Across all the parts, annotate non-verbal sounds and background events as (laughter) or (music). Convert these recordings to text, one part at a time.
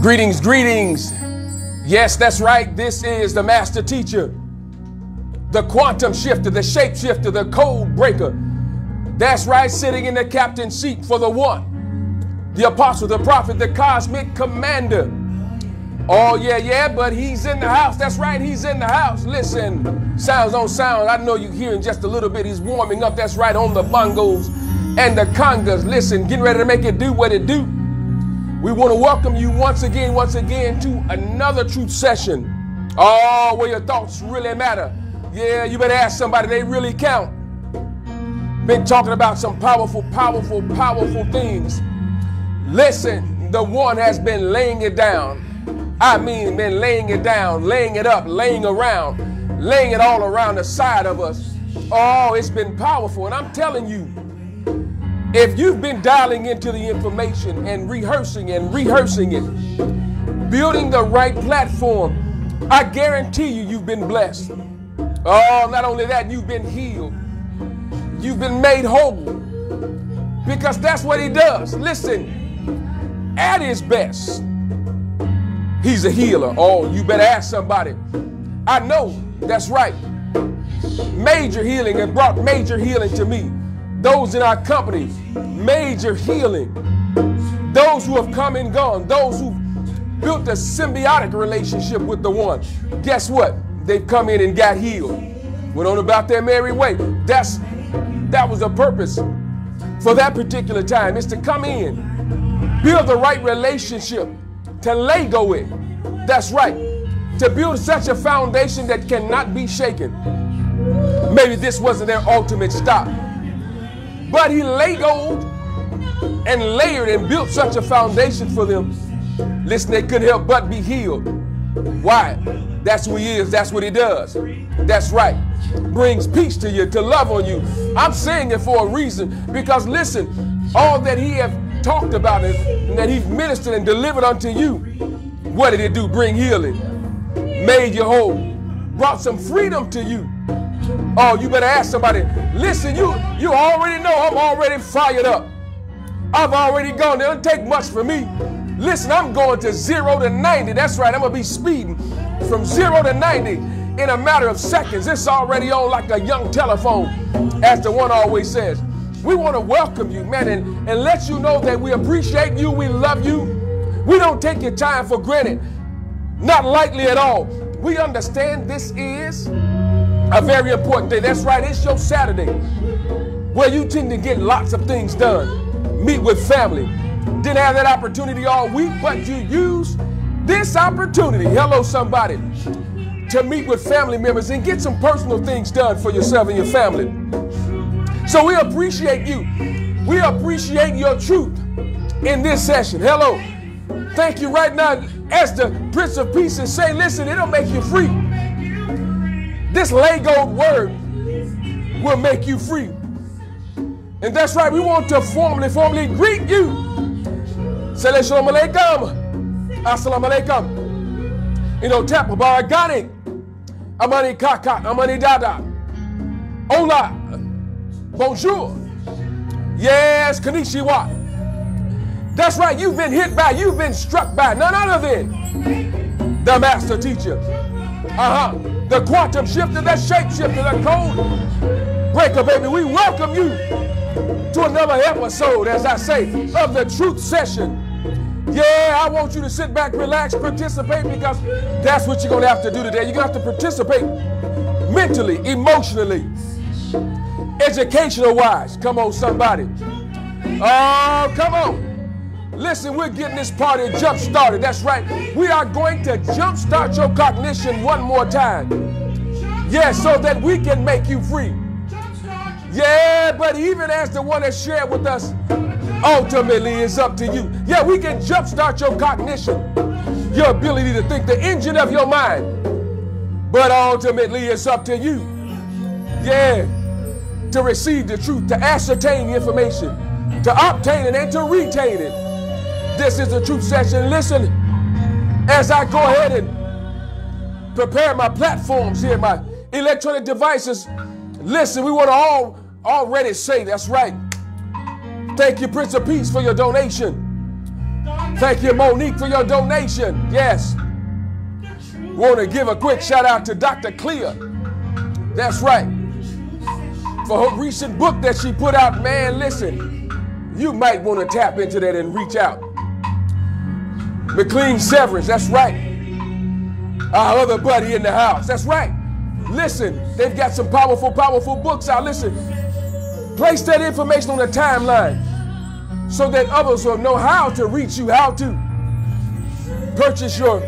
Greetings, greetings. Yes, that's right. This is the master teacher, the quantum shifter, the shapeshifter, the code breaker. That's right, sitting in the captain's seat for the one, the apostle, the prophet, the cosmic commander. Oh, yeah, yeah, but he's in the house. That's right, he's in the house. Listen, sounds on sound. I know you hearing just a little bit. He's warming up. That's right, on the bongos and the congas. Listen, getting ready to make it do what it do. We want to welcome you once again, once again to another truth session. Oh, where your thoughts really matter. Yeah, you better ask somebody, they really count. Been talking about some powerful, powerful, powerful things. Listen, the one has been laying it down. I mean, been laying it down, laying it up, laying around, laying it all around the side of us. Oh, it's been powerful. And I'm telling you, if you've been dialing into the information and rehearsing and rehearsing it, building the right platform, I guarantee you, you've been blessed. Oh, not only that, you've been healed. You've been made whole. Because that's what he does. Listen, at his best, he's a healer. Oh, you better ask somebody. I know, that's right. Major healing and brought major healing to me those in our company, major healing. Those who have come and gone, those who built a symbiotic relationship with the one. Guess what? They've come in and got healed. Went on about their merry way. That's that was the purpose for that particular time is to come in, build the right relationship, to Lego it. That's right. To build such a foundation that cannot be shaken. Maybe this wasn't their ultimate stop. But he Legoed and layered and built such a foundation for them. Listen, they couldn't help but be healed. Why? That's who he is. That's what he does. That's right. Brings peace to you, to love on you. I'm saying it for a reason because listen, all that he have talked about it and that he's ministered and delivered unto you, what did it do? Bring healing, made you whole, brought some freedom to you. Oh, you better ask somebody. Listen, you you already know I'm already fired up. I've already gone. It don't take much for me. Listen, I'm going to zero to 90. That's right. I'm going to be speeding from zero to 90 in a matter of seconds. It's already on like a young telephone, as the one always says. We want to welcome you, man, and, and let you know that we appreciate you. We love you. We don't take your time for granted. Not lightly at all. We understand this is a very important day. That's right, it's your Saturday where you tend to get lots of things done. Meet with family. Didn't have that opportunity all week, but you use this opportunity, hello somebody, to meet with family members and get some personal things done for yourself and your family. So we appreciate you. We appreciate your truth in this session. Hello. Thank you right now as the Prince of Peace and say, listen, it'll make you free. This Lego word will make you free. And that's right, we want to formally, formally greet you. Say Shalom Alaikum. Assalamu Alaikum. You know, tap baragani. Amani kaka, amani dada. Hola. Bonjour. Yes, konnichiwa. That's right, you've been hit by, you've been struck by none other than the master teacher. Uh huh the quantum shifter, the shape shifter, the code breaker, baby. We welcome you to another episode, as I say, of the truth session. Yeah, I want you to sit back, relax, participate because that's what you're going to have to do today. You're going to have to participate mentally, emotionally, educational wise. Come on, somebody. Oh, come on. Listen, we're getting this party jump started. That's right. We are going to jump start your cognition one more time. Yeah, so that we can make you free. Yeah, but even as the one that shared with us, ultimately it's up to you. Yeah, we can jump start your cognition, your ability to think, the engine of your mind. But ultimately it's up to you. Yeah, to receive the truth, to ascertain the information, to obtain it and to retain it. This is the truth session. Listen, as I go ahead and prepare my platforms here, my electronic devices. Listen, we want to all already say that's right. Thank you, Prince of Peace, for your donation. Thank you, Monique, for your donation. Yes. Want to give a quick shout out to Dr. Clea. That's right. For her recent book that she put out, man, listen, you might want to tap into that and reach out. McLean Severance, that's right. Our other buddy in the house, that's right. Listen, they've got some powerful, powerful books out. Listen, place that information on the timeline so that others will know how to reach you, how to purchase your,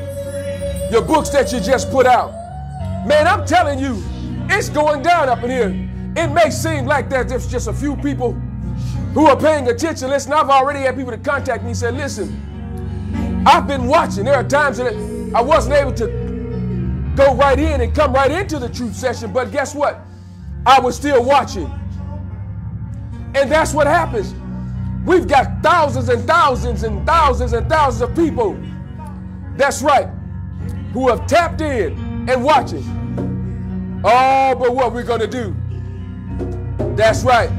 your books that you just put out. Man, I'm telling you, it's going down up in here. It may seem like that there's just a few people who are paying attention. Listen, I've already had people to contact me and say, listen, I've been watching. There are times that I wasn't able to go right in and come right into the truth session, but guess what? I was still watching. And that's what happens. We've got thousands and thousands and thousands and thousands of people. That's right. Who have tapped in and watching. Oh, but what we're going to do? That's right.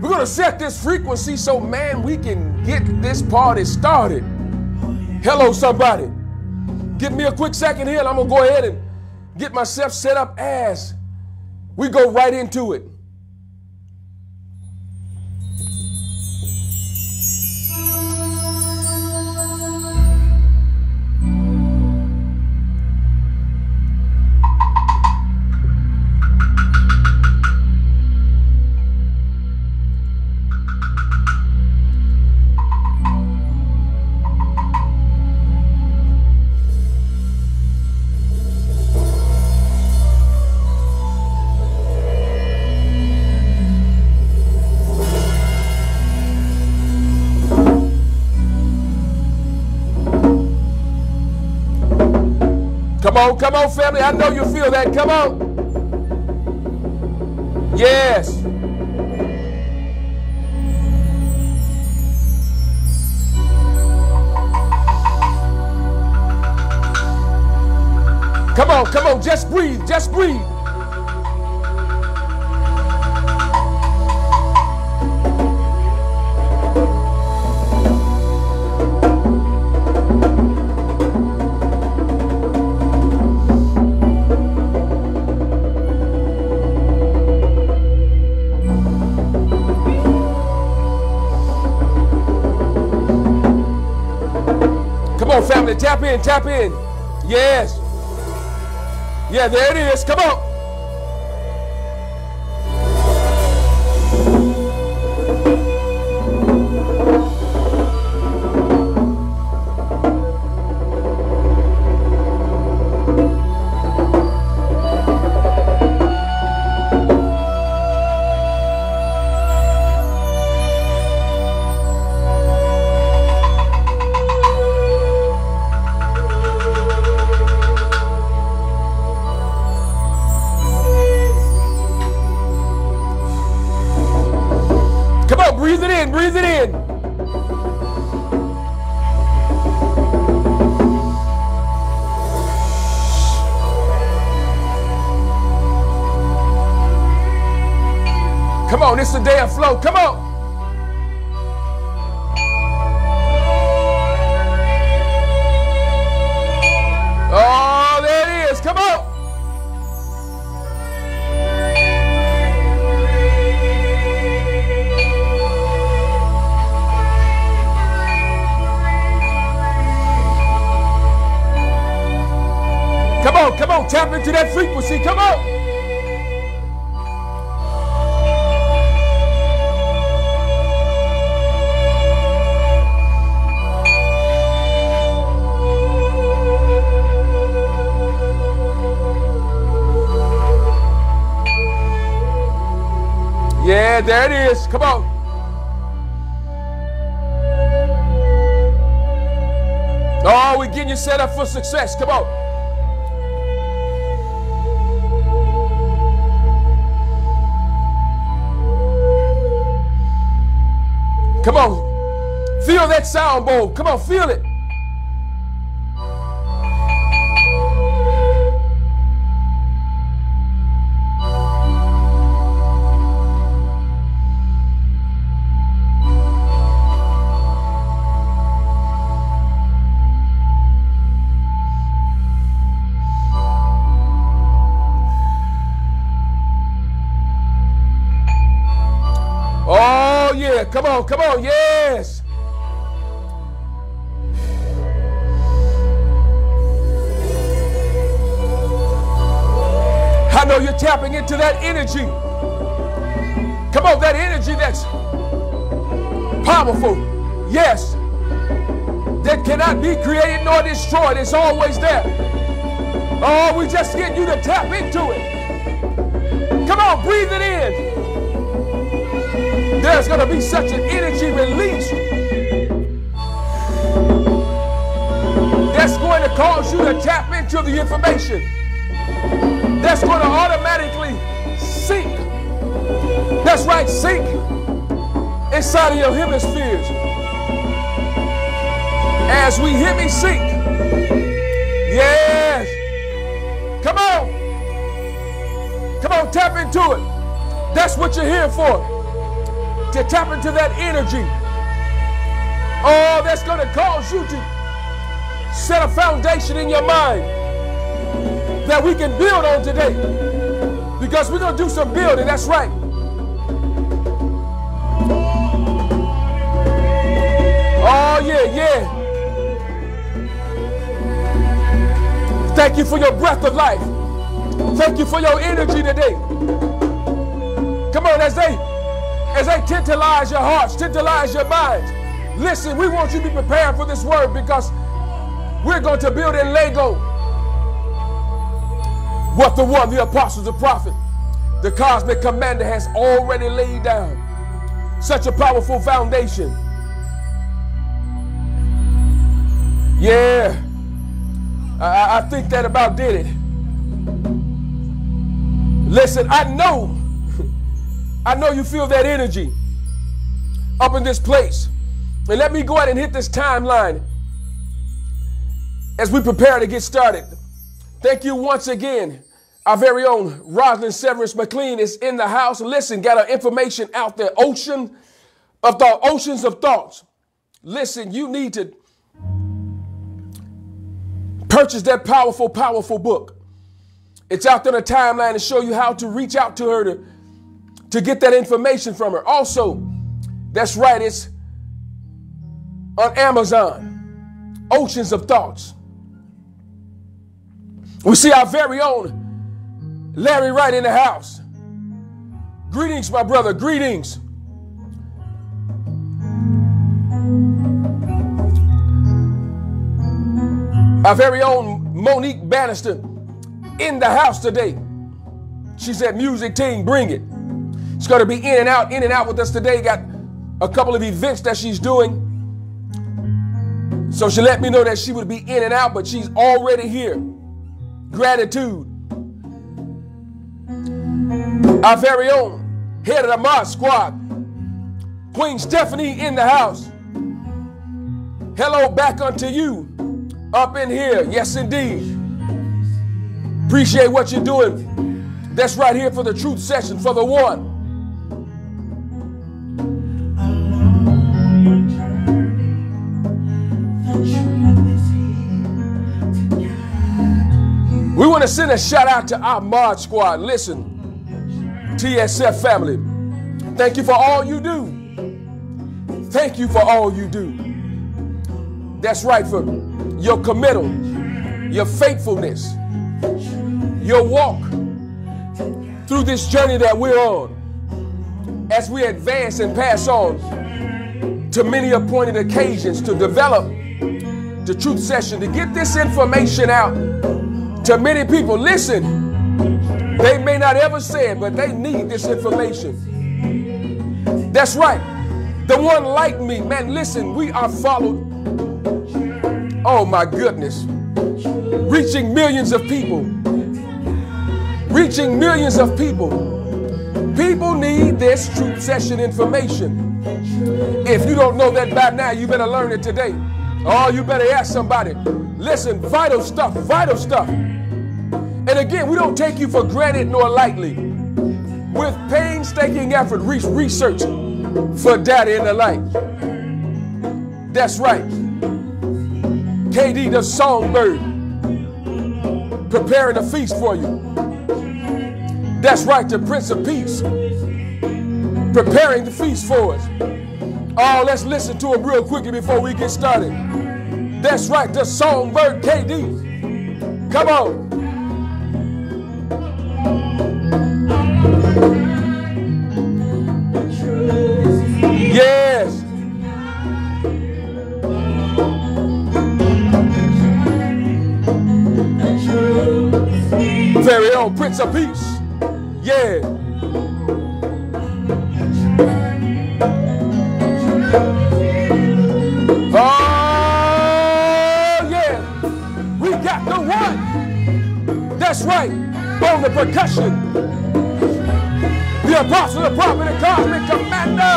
We're going to set this frequency so, man, we can get this party started. Hello, somebody. Give me a quick second here, and I'm going to go ahead and get myself set up as we go right into it. Come on, family. I know you feel that. Come on. Yes. Come on, come on. Just breathe. Just breathe. In, tap in. Yes. Yeah, there it is. Come on. Tap into that frequency. Come on. Yeah, there it is. Come on. Oh, we're getting you set up for success. Come on. Come on. Feel that sound bowl. Come on, feel it. Come on, come on, yes. I know you're tapping into that energy. Come on, that energy that's powerful. Yes. That cannot be created nor destroyed. It's always there. Oh, we just get you to tap into it. Come on, breathe it in. There's going to be such an energy release that's going to cause you to tap into the information that's going to automatically sink. That's right, sink inside of your hemispheres. As we hear me sink. Yes. Come on. Come on, tap into it. That's what you're here for. To tap into that energy. Oh, that's going to cause you to set a foundation in your mind that we can build on today. Because we're going to do some building. That's right. Oh, yeah, yeah. Thank you for your breath of life. Thank you for your energy today. Come on, as they as they tantalize your hearts, tantalize your minds. Listen, we want you to be prepared for this word because we're going to build in Lego what the one, the apostles, the prophet, the cosmic commander has already laid down. Such a powerful foundation. Yeah, I, I think that about did it. Listen, I know, I know you feel that energy up in this place. And let me go ahead and hit this timeline as we prepare to get started. Thank you once again. Our very own Rosalind Severus McLean is in the house. Listen, got our information out there. Ocean of thought, oceans of thoughts. Listen, you need to purchase that powerful, powerful book. It's out there on the timeline to show you how to reach out to her to, to get that information from her. Also, that's right, it's on Amazon. Oceans of Thoughts. We see our very own Larry Wright in the house. Greetings, my brother. Greetings. Our very own Monique Bannister in the house today. She said, Music team, bring it. She's going to be in and out, in and out with us today. Got a couple of events that she's doing. So she let me know that she would be in and out, but she's already here gratitude. Our very own head of the Mod Squad, Queen Stephanie in the house. Hello back unto you up in here. Yes, indeed. Appreciate what you're doing. That's right here for the truth session for the one. We want to send a shout out to our Mod Squad. Listen, TSF family, thank you for all you do. Thank you for all you do. That's right, for your committal, your faithfulness, your walk through this journey that we're on as we advance and pass on to many appointed occasions to develop the truth session, to get this information out to many people. Listen, they may not ever say it, but they need this information. That's right. The one like me, man, listen, we are followed. Oh my goodness. Reaching millions of people. Reaching millions of people. People need this truth session information. If you don't know that by now, you better learn it today. Oh, you better ask somebody. Listen, vital stuff, vital stuff. And again, we don't take you for granted nor lightly. With painstaking effort, research for data and the like. That's right. KD the songbird preparing a feast for you. That's right, the Prince of Peace preparing the feast for us. Oh, let's listen to him real quickly before we get started. That's right, the songbird KD. Come on. Own Prince of Peace. Yeah. Oh, yeah. We got the one. That's right. On the percussion. The apostle, the prophet, the cosmic commander.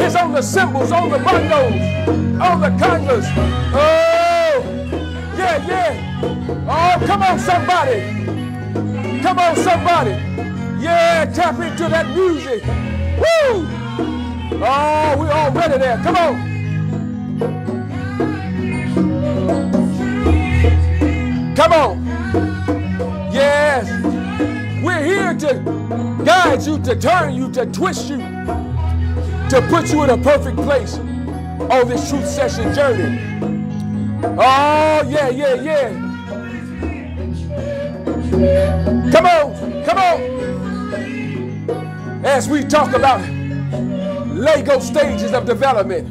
He's on the cymbals, on the bongos, on the congas. Oh. Come on, somebody. Come on, somebody. Yeah, tap into that music. Woo! Oh, we're already there. Come on. Come on. Yes. We're here to guide you, to turn you, to twist you, to put you in a perfect place on this truth session journey. Oh, yeah, yeah, yeah. Come on, come on. As we talk about Lego stages of development.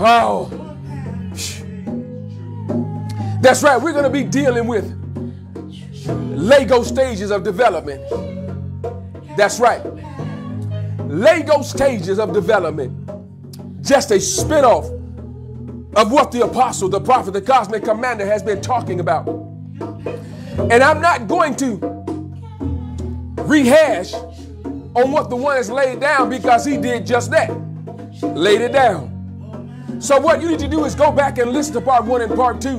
Oh, that's right. We're going to be dealing with Lego stages of development. That's right. Lego stages of development. Just a spinoff of what the apostle, the prophet, the cosmic commander has been talking about. And I'm not going to rehash on what the one has laid down because he did just that. Laid it down. So what you need to do is go back and listen to part one and part two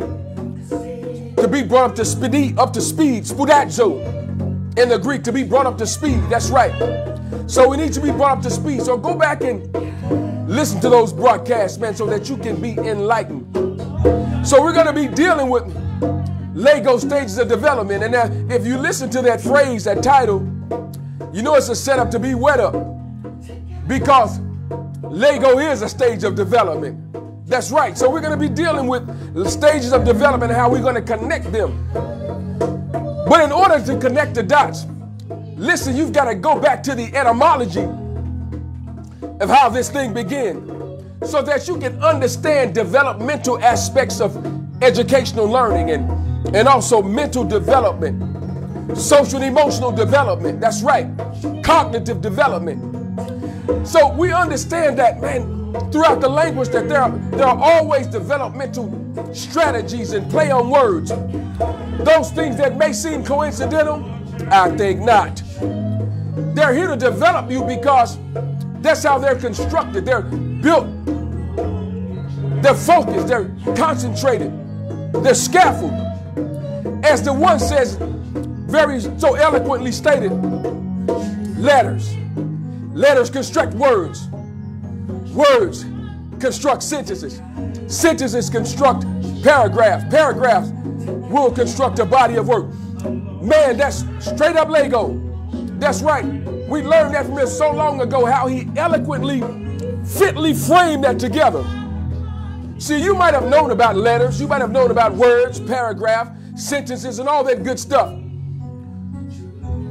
to be brought up to speed, up to speed, spoudazo in the Greek to be brought up to speed. That's right. So we need to be brought up to speed. So go back and listen to those broadcasts, man, so that you can be enlightened. So we're going to be dealing with Lego stages of development. And now, if you listen to that phrase, that title, you know it's a setup to be wet up because Lego is a stage of development. That's right. So we're going to be dealing with stages of development and how we're going to connect them. But in order to connect the dots, listen, you've got to go back to the etymology of how this thing began so that you can understand developmental aspects of educational learning and, and also mental development, social and emotional development. That's right, cognitive development. So we understand that, man, throughout the language that there are, there are always developmental strategies and play on words. Those things that may seem coincidental, I think not. They're here to develop you because that's how they're constructed. They're built. They're focused. They're concentrated. They're scaffolded. As the one says, very so eloquently stated, letters. Letters construct words. Words construct sentences. Sentences construct paragraphs. Paragraphs will construct a body of work. Man, that's straight up Lego. That's right. We learned that from him so long ago how he eloquently, fitly framed that together. See, you might have known about letters, you might have known about words, paragraph, sentences, and all that good stuff.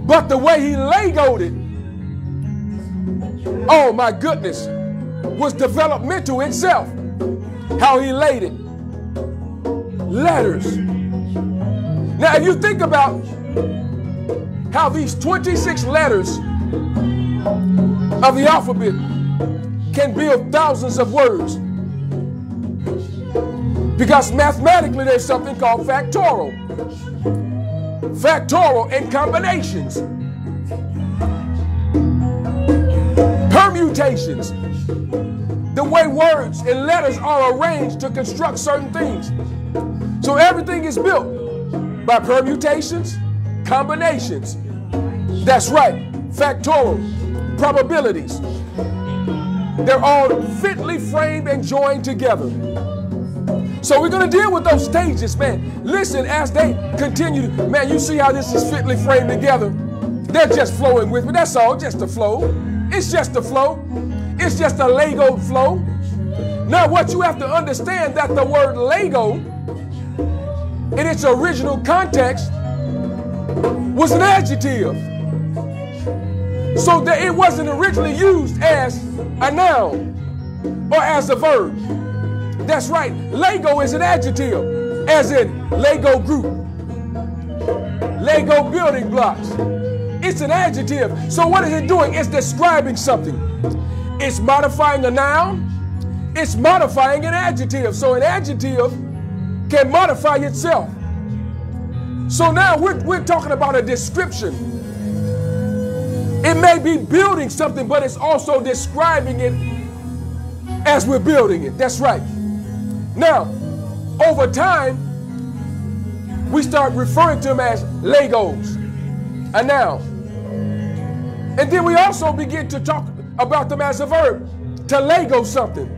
But the way he Legoed it, oh my goodness, was developmental itself. How he laid it. Letters. Now, if you think about how these 26 letters of the alphabet can build thousands of words. Because mathematically, there's something called factorial. Factorial and combinations. Permutations. The way words and letters are arranged to construct certain things. So everything is built by permutations, combinations. That's right, factorial, probabilities. They're all fitly framed and joined together. So we're going to deal with those stages, man. Listen, as they continue, man, you see how this is fitly framed together. They're just flowing with me. That's all, just the flow. It's just the flow. it's just a Lego flow. Now, what you have to understand that the word Lego, in its original context, was an adjective. So that it wasn't originally used as a noun or as a verb. That's right. Lego is an adjective, as in Lego group, Lego building blocks. It's an adjective. So what is it doing? It's describing something. It's modifying a noun. It's modifying an adjective. So an adjective can modify itself. So now we're, we're talking about a description. It may be building something, but it's also describing it as we're building it. That's right. Now, over time, we start referring to them as Legos, a noun. And then we also begin to talk about them as a verb, to Lego something.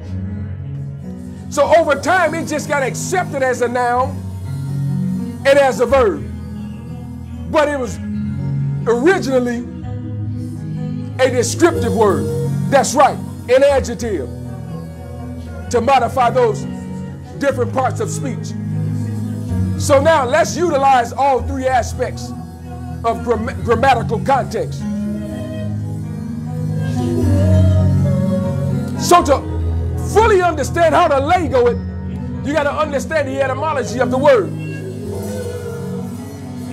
So over time, it just got accepted as a noun and as a verb. But it was originally a descriptive word. That's right, an adjective to modify those different parts of speech. So now let's utilize all three aspects of gram grammatical context. So to fully understand how to Lego it, you got to understand the etymology of the word.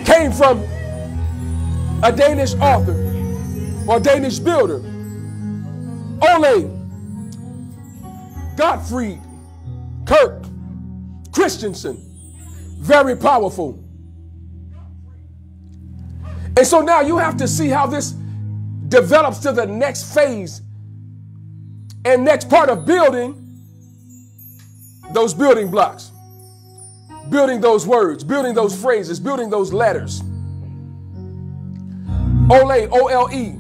Came from a Danish author or Danish builder, Ole Godtfred Kirk Christiansen. Very powerful. And so now you have to see how this develops to the next phase and next part of building those building blocks, building those words, building those phrases, building those letters. Ole, O L E,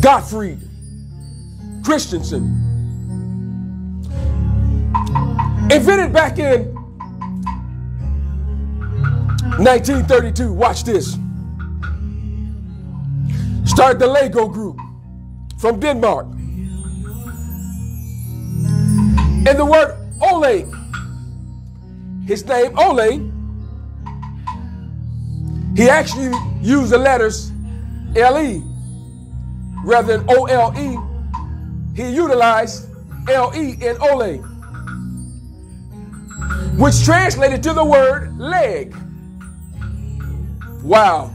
Godtfred, Christiansen. Invented back in 1932. Watch this. Started the Lego group from Denmark. And the word Ole, his name Ole, he actually used the letters LE rather than OLE. He utilized LE in Ole, which translated to the word leg. Wow.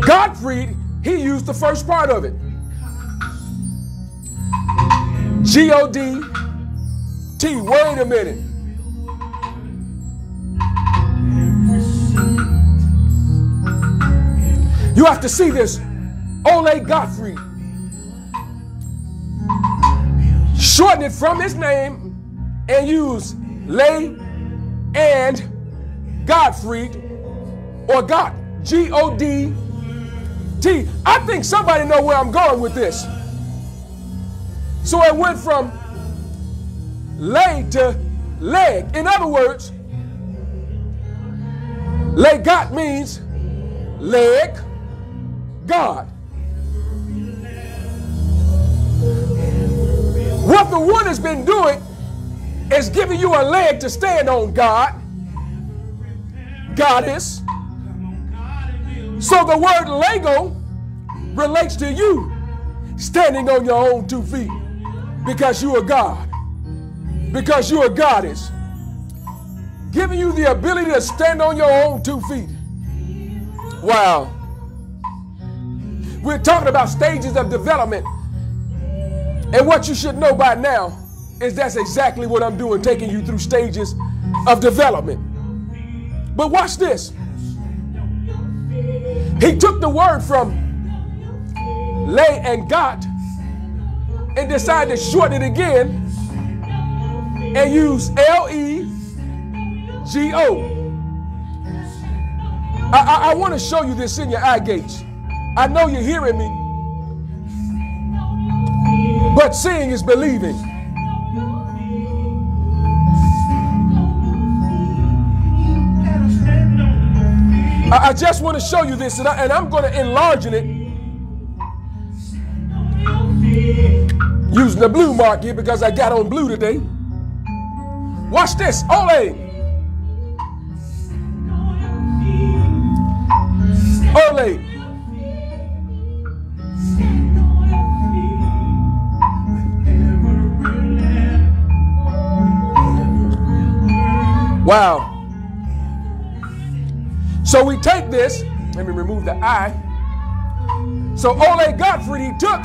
Godtfred, he used the first part of it. G O D T. Wait a minute. You have to see this. Ole Godtfred. Shorten it from his name and use lay and Godtfred or God. G O D T. I think somebody know where I'm going with this. So it went from lay to leg. In other words, lay God means leg God. What the one has been doing is giving you a leg to stand on, God. Goddess. So the word Lego relates to you standing on your own two feet because you are God, because you are goddess, giving you the ability to stand on your own two feet. Wow. We're talking about stages of development. And what you should know by now is that's exactly what I'm doing, taking you through stages of development. But watch this. He took the word from lay and got and decided to shorten it again and use L E G O. I, I, I want to show you this in your eye gates. I know you're hearing me, but seeing is believing. I, I just want to show you this, and, I, and I'm going to enlarge it using the blue mark here because I got on blue today. Watch this. Ole. Ole. Wow. So we take this, let me remove the I. So Ole Godtfred, he took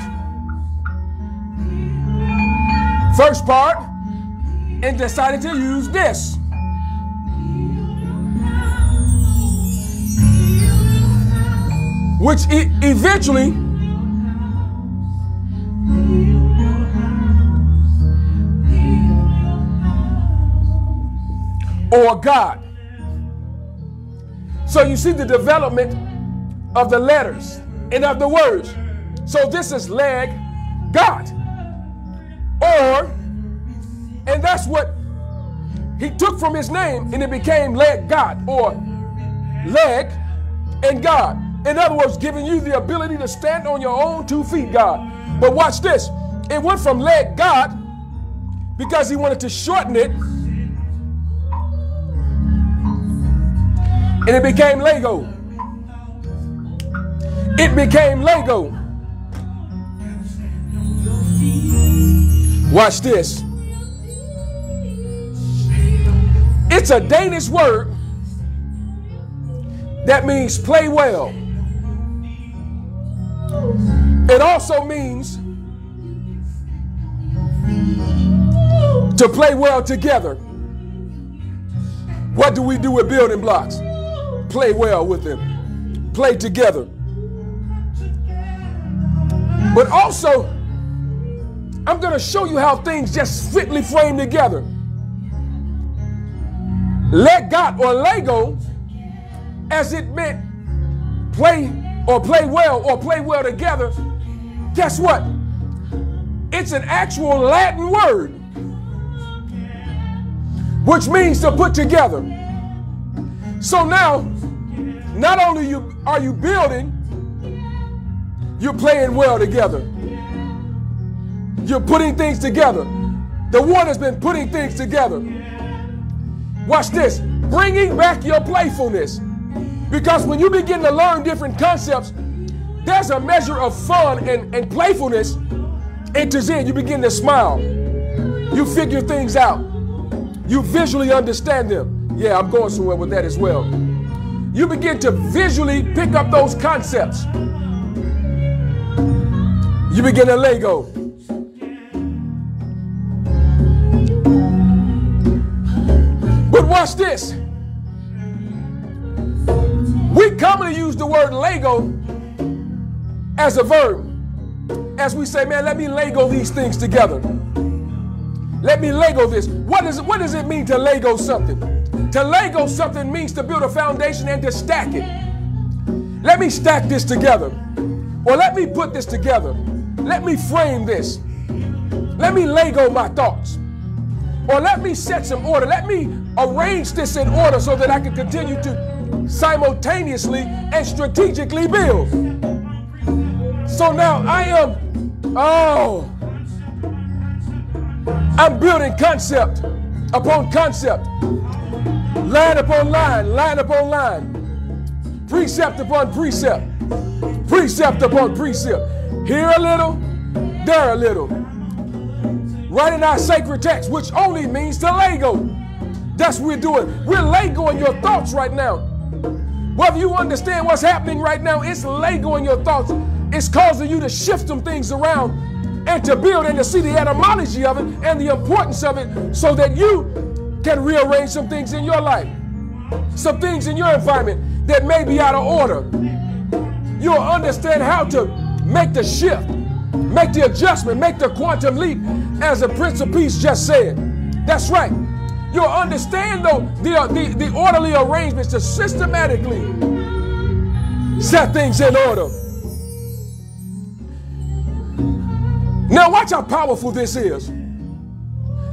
first part and decided to use this. Which e eventually or God. So you see the development of the letters and of the words. So this is leg God. Or, and that's what he took from his name and it became leg God or leg and God. In other words, giving you the ability to stand on your own two feet, God. But watch this. It went from leg God because he wanted to shorten it and it became Lego. It became Lego. Watch this. It's a Danish word that means play well. It also means to play well together. What do we do with building blocks? Play well with them, play together. But also, I'm going to show you how things just fitly frame together. Let God or Lego, as it meant play or play well or play well together, guess what? It's an actual Latin word, which means to put together. So now, not only you are you building, you're playing well together. You're putting things together. The one has been putting things together. Watch this. Bringing back your playfulness. Because when you begin to learn different concepts, there's a measure of fun and, and playfulness enters in. You begin to smile. You figure things out. You visually understand them. Yeah, I'm going somewhere with that as well you begin to visually pick up those concepts. You begin to Lego. But watch this. We commonly use the word Lego as a verb. As we say, man, let me Lego these things together. Let me Lego this. What, is, what does it mean to Lego something? To Lego something means to build a foundation and to stack it. Let me stack this together. Or let me put this together. Let me frame this. Let me Lego my thoughts. Or let me set some order. Let me arrange this in order so that I can continue to simultaneously and strategically build. So now I am, oh, I'm building concept upon concept. Line upon line, line upon line, precept upon precept, precept upon precept. Here a little, there a little. Right in our sacred text, which only means to Lego. That's what we're doing. We're Legoing your thoughts right now. Whether you understand what's happening right now, it's Legoing your thoughts. It's causing you to shift some things around and to build and to see the etymology of it and the importance of it so that you can rearrange some things in your life, some things in your environment that may be out of order. You'll understand how to make the shift, make the adjustment, make the quantum leap, as the Prince of Peace just said. That's right. You'll understand, though, the, uh, the, the orderly arrangements to systematically set things in order. Now, watch how powerful this is.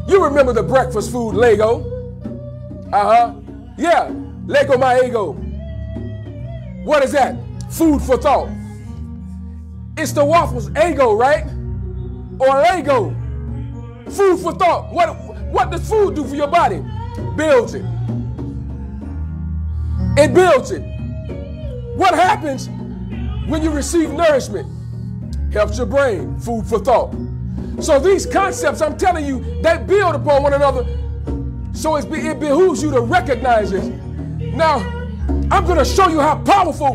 You remember the breakfast food Lego? Uh huh. Yeah, Lego my Eggo. What is that? Food for thought. It's the waffles, Eggo, right? Or Lego. Food for thought. What, what does food do for your body? Builds it. It builds it. What happens when you receive nourishment? Helps your brain, food for thought. So these concepts, I'm telling you, they build upon one another. So it behooves you to recognize it. Now, I'm going to show you how powerful,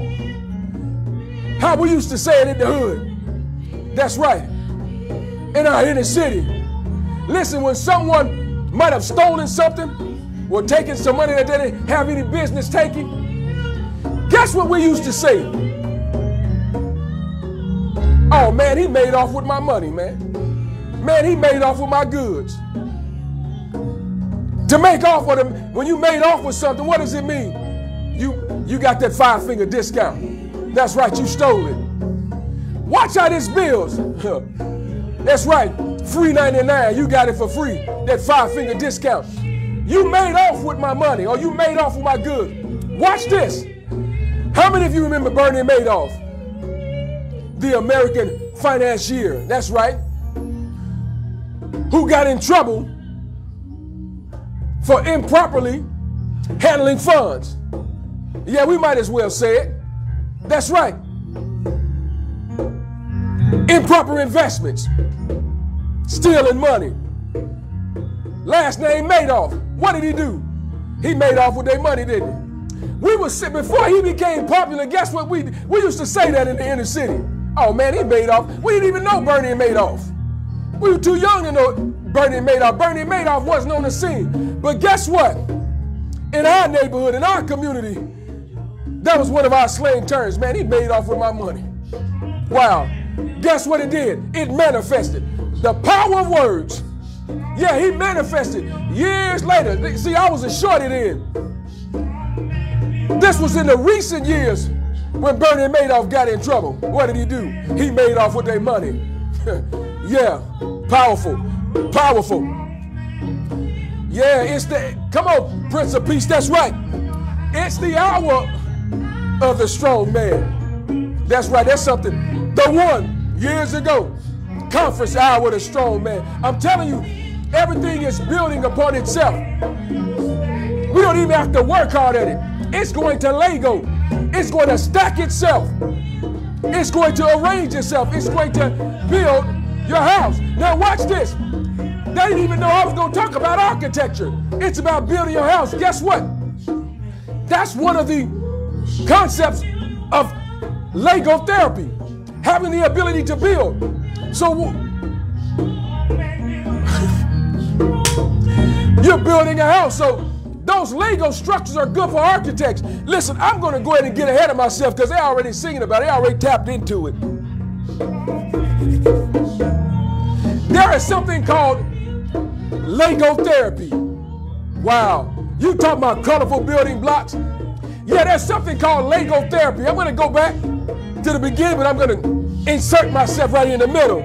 how we used to say it in the hood. That's right. In our inner city. Listen, when someone might have stolen something or taken some money that they didn't have any business taking, guess what we used to say? Oh man, he made off with my money, man. Man, he made off with my goods. To make off with him, when you made off with something, what does it mean? You you got that five finger discount. That's right, you stole it. Watch how this builds. (laughs) That's right, free 99. You got it for free. That five finger discount. You made off with my money or you made off with my goods. Watch this. How many of you remember Bernie Madoff? The American financier. That's right. Who got in trouble for improperly handling funds. Yeah, we might as well say it. That's right. Improper investments, stealing money. Last name Madoff. What did he do? He made off with their money, didn't he? We were before he became popular. Guess what? We we used to say that in the inner city. Oh man, he made off. We didn't even know Bernie made off. We were too young to know Bernie Madoff. Bernie Madoff wasn't on the scene. But guess what? In our neighborhood, in our community, that was one of our slang terms. Man, he made off with my money. Wow. Guess what it did? It manifested. The power of words. Yeah, he manifested years later. See, I was a shorty then. This was in the recent years when Bernie Madoff got in trouble. What did he do? He made off with their money. (laughs) yeah, powerful, powerful. Yeah, it's the, come on, Prince of Peace, that's right. It's the hour of the strong man. That's right, that's something. The one years ago, conference hour of the strong man. I'm telling you, everything is building upon itself. We don't even have to work hard at it. It's going to Lego. It's going to stack itself. It's going to arrange itself. It's going to build your house. Now watch this. They didn't even know I was going to talk about architecture. It's about building your house. Guess what? That's one of the concepts of Lego therapy, having the ability to build. So (laughs) you're building a house. So those Lego structures are good for architects. Listen, I'm going to go ahead and get ahead of myself because they're already singing about it. They already tapped into it. There is something called Lego therapy. Wow. You talking about colorful building blocks? Yeah, there's something called Lego therapy. I'm going to go back to the beginning, but I'm going to insert myself right in the middle.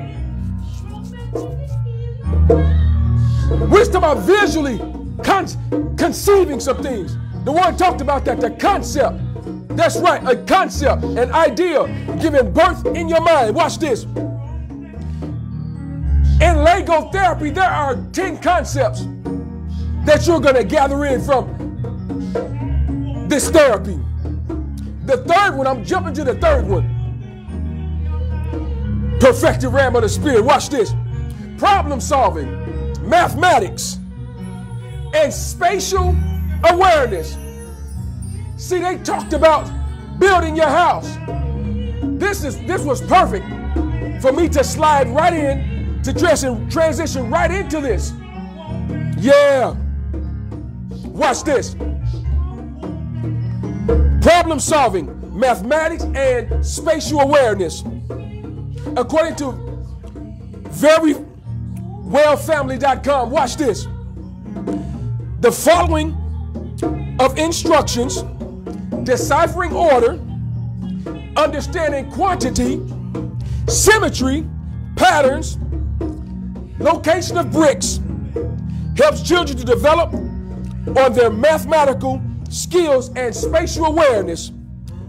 We're talking about visually con- conceiving some things. The one talked about that, the concept. That's right, a concept, an idea, giving birth in your mind. Watch this. In Lego therapy, there are 10 concepts that you're going to gather in from this therapy. The third one, I'm jumping to the third one. Perfected ram of the spirit. Watch this. Problem solving, mathematics, and spatial awareness. See, they talked about building your house. This is this was perfect for me to slide right in to dress and transition right into this. Yeah. Watch this. Problem solving, mathematics, and spatial awareness. According to very verywellfamily.com, watch this the following of instructions, deciphering order, understanding quantity, symmetry, patterns, location of bricks, helps children to develop on their mathematical skills and spatial awareness.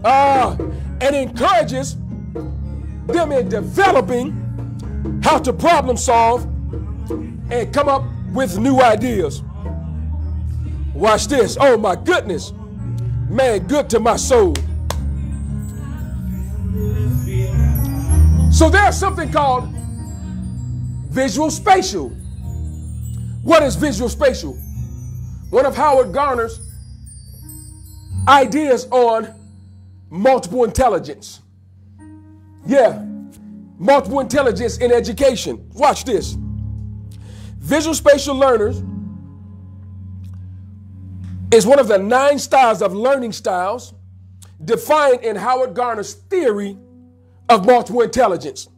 uh, and encourages them in developing how to problem solve and come up with new ideas. Watch this. Oh my goodness. Man, good to my soul. So there's something called visual spatial. What is visual spatial? One of Howard Gardner's ideas on multiple intelligence. Yeah, multiple intelligence in education. Watch this. Visual spatial learners is one of the nine styles of learning styles defined in Howard Gardner's theory of multiple intelligence.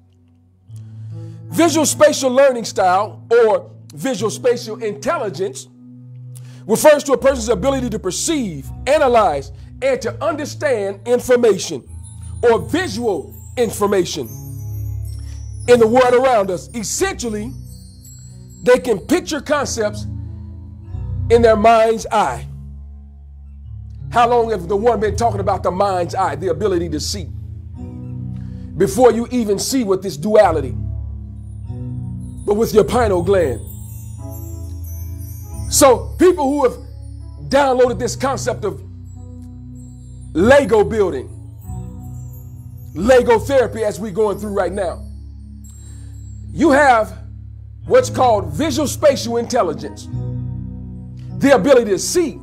Visual spatial learning style or visual spatial intelligence refers to a person's ability to perceive, analyze, and to understand information or visual information in the world around us. Essentially, they can picture concepts in their mind's eye. How long have the one been talking about the mind's eye, the ability to see? Before you even see with this duality, but with your pineal gland. So, people who have downloaded this concept of Lego building, Lego therapy, as we're going through right now, you have what's called visual spatial intelligence, the ability to see.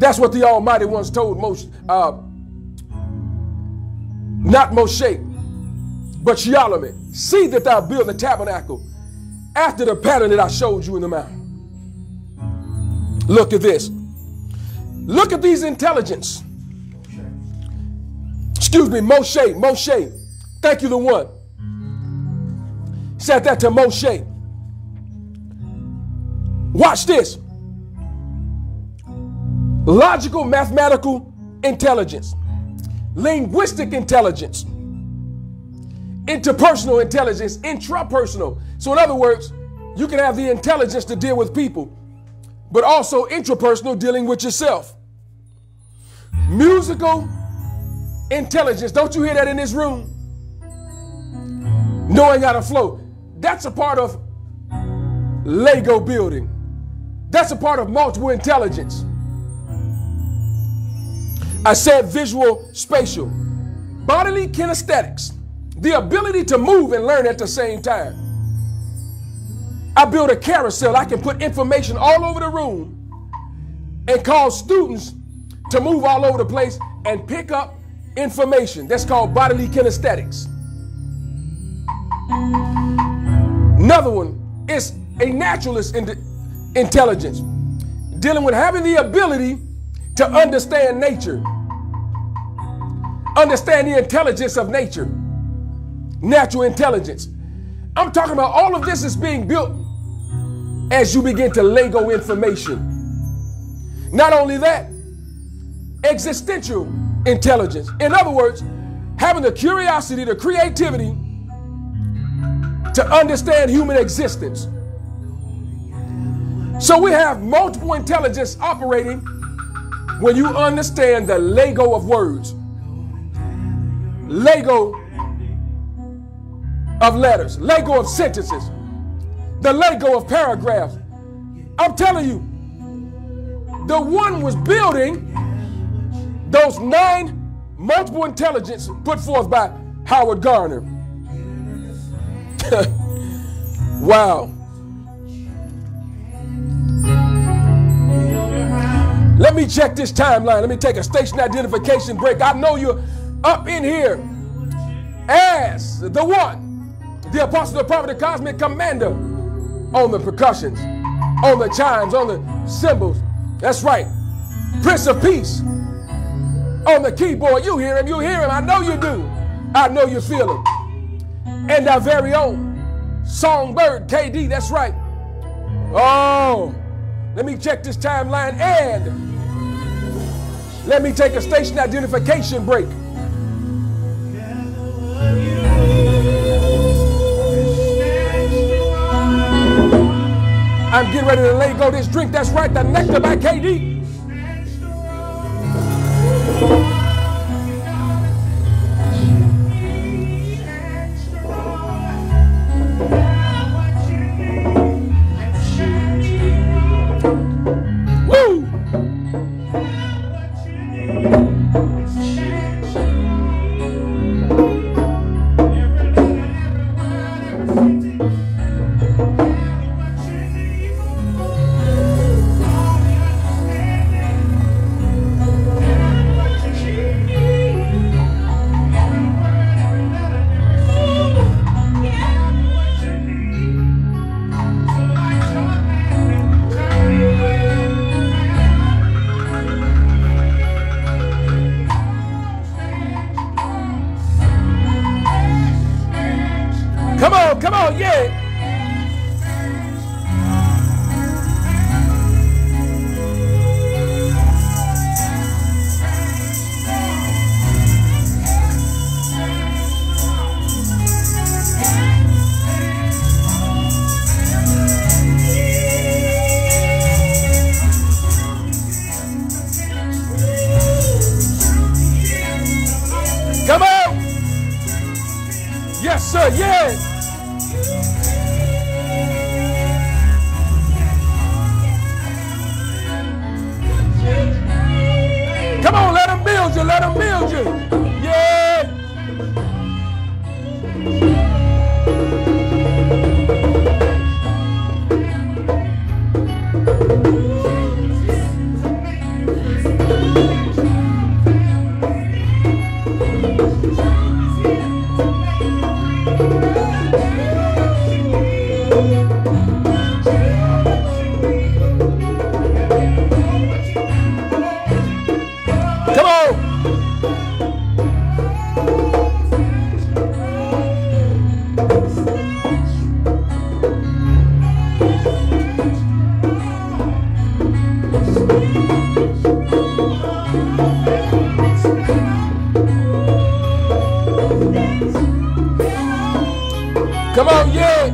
That's what the Almighty once told most, uh, not Moshe, but Shalom. See that thou build the tabernacle after the pattern that I showed you in the mountain. Look at this. Look at these intelligence. Excuse me, Moshe, Moshe. Thank you, the one. Said that to Moshe. Watch this. Logical, mathematical intelligence, linguistic intelligence, interpersonal intelligence, intrapersonal. So, in other words, you can have the intelligence to deal with people, but also intrapersonal, dealing with yourself. Musical intelligence. Don't you hear that in this room? Knowing how to flow. That's a part of Lego building. That's a part of multiple intelligence. I said visual spatial. Bodily kinesthetics. The ability to move and learn at the same time. I build a carousel. I can put information all over the room and cause students to move all over the place and pick up information. That's called bodily kinesthetics. Another one is a naturalist in intelligence, dealing with having the ability to understand nature, understand the intelligence of nature, natural intelligence. I'm talking about all of this is being built as you begin to Lego information. Not only that, existential intelligence. In other words, having the curiosity, the creativity to understand human existence. So we have multiple intelligence operating when you understand the Lego of words, Lego of letters, Lego of sentences, the Lego of paragraphs. I'm telling you, the one was building those nine multiple intelligence put forth by Howard Gardner. (laughs) wow. Let me check this timeline. Let me take a station identification break. I know you're up in here as the one, the apostle, the prophet, the cosmic commander on the percussions, on the chimes, on the cymbals. That's right. Prince of Peace on the keyboard. You hear him, you hear him. I know you do. I know you feel him. And our very own songbird KD, that's right. Oh, let me check this timeline and let me take a station identification break. I'm getting ready to lay go this drink. That's right, the nectar by KD. Mississippi.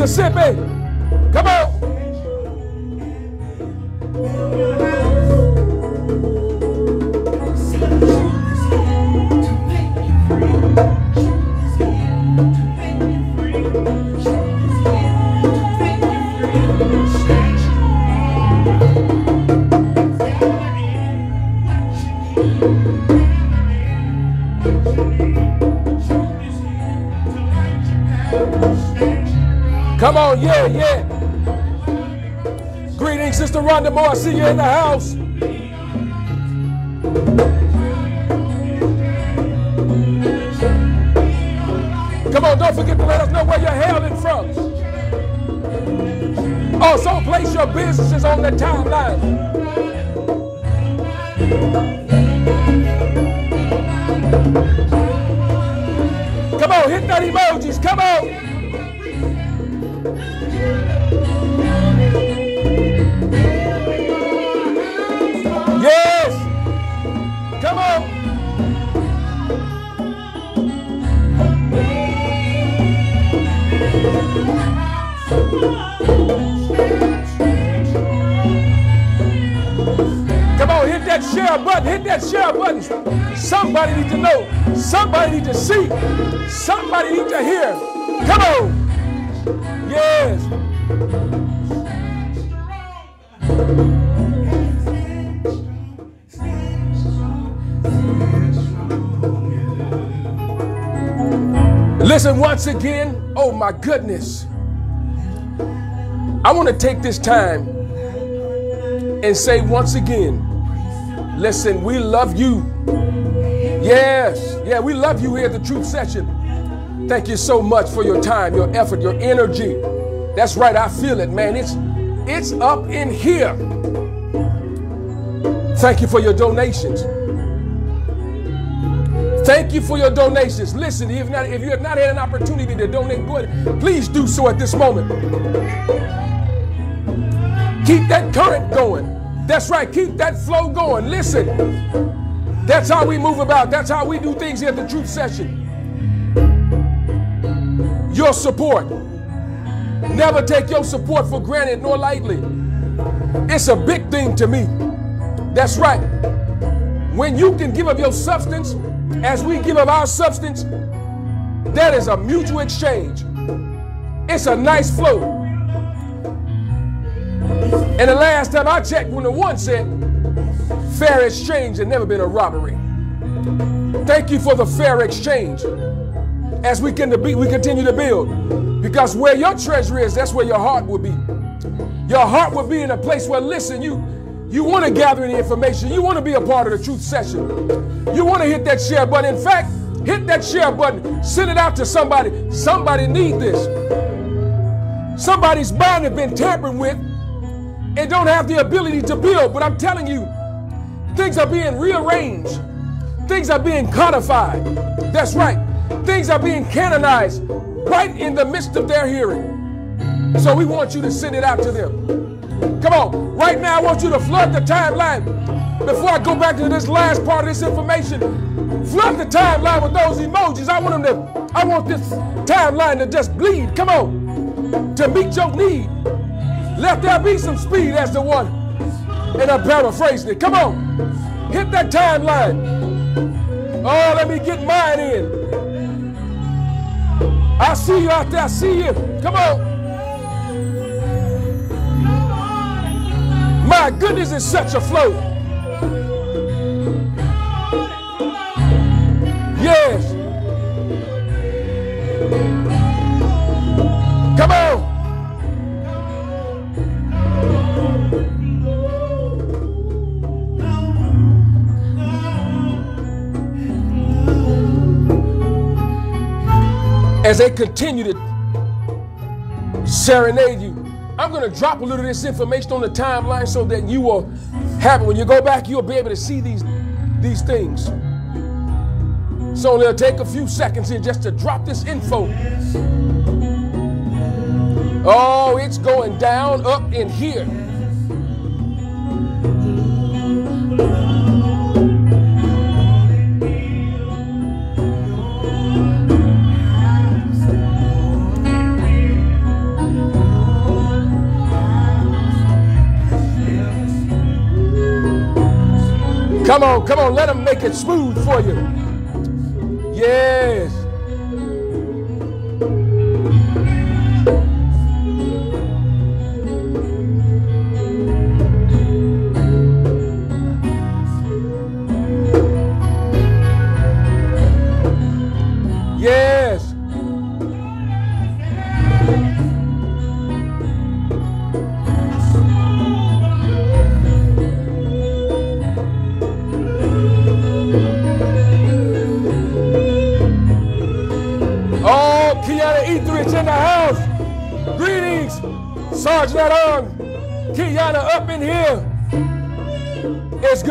Come yeah, yeah. Greetings, Sister Rhonda Moore. I see you in the house. Come on, don't forget to let us know where you're hailing from. Oh, also, place your businesses on the timeline. Come on, hit that emojis. Come on. That share button. Somebody need to know. Somebody need to see. Somebody need to hear. Come on. Yes. Listen, once again, oh my goodness. I want to take this time and say once again, listen, we love you. Yes, yeah, we love you here at the Truth Session. Thank you so much for your time, your effort, your energy. That's right, I feel it, man. It's it's up in here. Thank you for your donations. Thank you for your donations. Listen, if, not, if you have not had an opportunity to donate, go ahead. Please do so at this moment. Keep that current going. That's right. Keep that flow going. Listen, that's how we move about. That's how we do things here at the Truth Session. Your support. Never take your support for granted nor lightly. It's a big thing to me. That's right. When you can give of your substance, as we give of our substance, That is a mutual exchange. It's a nice flow. And the last time I checked, when the one said, fair exchange had never been a robbery. Thank you for the fair exchange as we, can be, we continue to build. Because where your treasure is, that's where your heart will be. Your heart will be in a place where, listen, you, you want to gather any information. You want to be a part of the truth session. You want to hit that share button. In fact, hit that share button. Send it out to somebody. Somebody need this. Somebody's mind has been tampered with and don't have the ability to build. But I'm telling you, things are being rearranged. Things are being codified. That's right. Things are being canonized right in the midst of their hearing. So we want you to send it out to them. Come on. Right now, I want you to flood the timeline. Before I go back to this last part of this information, flood the timeline with those emojis. I want them to, I want this timeline to just bleed. Come on. To meet your need. Let there be some speed as the one. And I'm paraphrasing it. Come on. Hit that timeline. Oh, let me get mine in. I see you out there. I see you. Come on. My goodness, it's such a flow. Yes. Come on. As they continue to serenade you. I'm going to drop a little of this information on the timeline so that you will have it. When you go back, you'll be able to see these, these things. So it'll take a few seconds here just to drop this info. Oh, it's going down up in here. Come on, come on, let them make it smooth for you. Yes.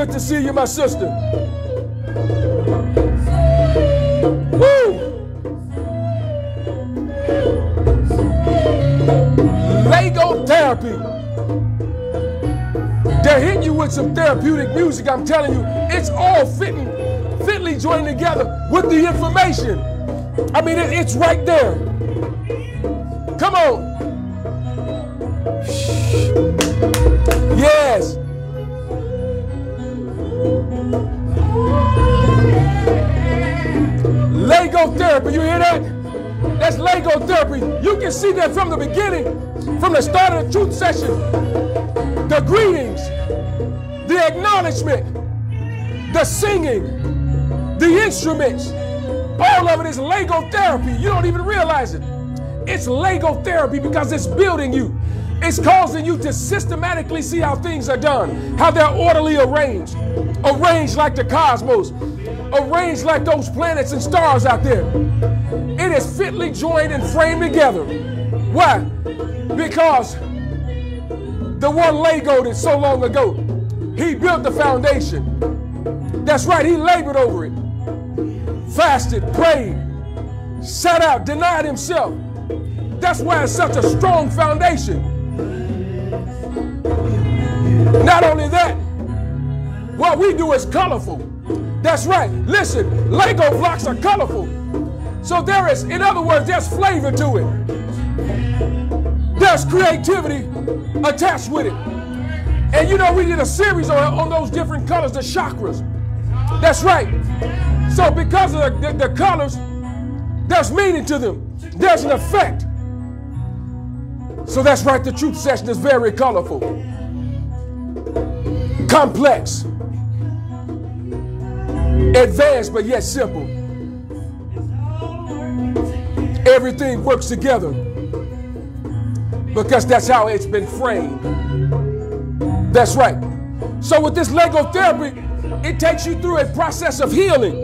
Good to see you, my sister. Woo! Lego therapy. They're hitting you with some therapeutic music. I'm telling you, it's all fitting, fitly joined together with the information. I mean, it, it's right there. Come on. Lego therapy, you hear that? That's Lego therapy. You can see that from the beginning, from the start of the truth session. The greetings, the acknowledgement, the singing, the instruments, all of it is Lego therapy. You don't even realize it. It's Lego therapy because it's building you. It's causing you to systematically see how things are done, how they're orderly arranged, arranged like the cosmos, arranged like those planets and stars out there. It is fitly joined and framed together. Why? Because the one Lego did so long ago, he built the foundation. That's right, he labored over it, fasted, prayed, sat out, denied himself. That's why it's such a strong foundation. Not only that, what we do is colorful. That's right. Listen, Lego blocks are colorful. So there is, in other words, there's flavor to it. There's creativity attached with it. And you know, we did a series on, on those different colors, the chakras. That's right. So because of the, the, the colors, There's meaning to them. There's an effect. So that's right, the truth session is very colorful, complex, advanced, but yet simple. Everything works together because that's how it's been framed. That's right. So, with this Lego therapy, it takes you through a process of healing.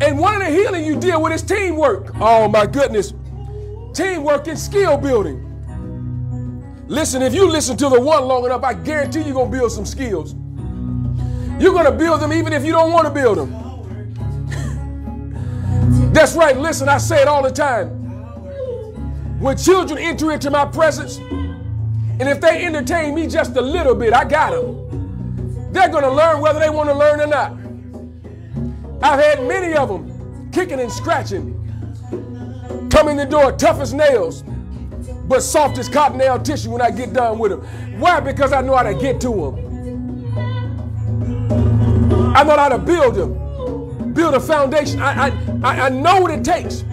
And one of the healing you deal with is teamwork. Oh my goodness. Teamwork and skill building. Listen, if you listen to the one long enough, I guarantee you're going to build some skills. You're going to build them even if you don't want to build them. (laughs) That's right. Listen, I say it all the time. When children enter into my presence, and if they entertain me just a little bit, I got them. They're going to learn whether they want to learn or not. I've had many of them kicking and scratching, coming the door tough as nails, but soft as cottonelle tissue when I get done with them. Why? Because I know how to get to them. I know how to build them, build a foundation. I, I, I know what it takes.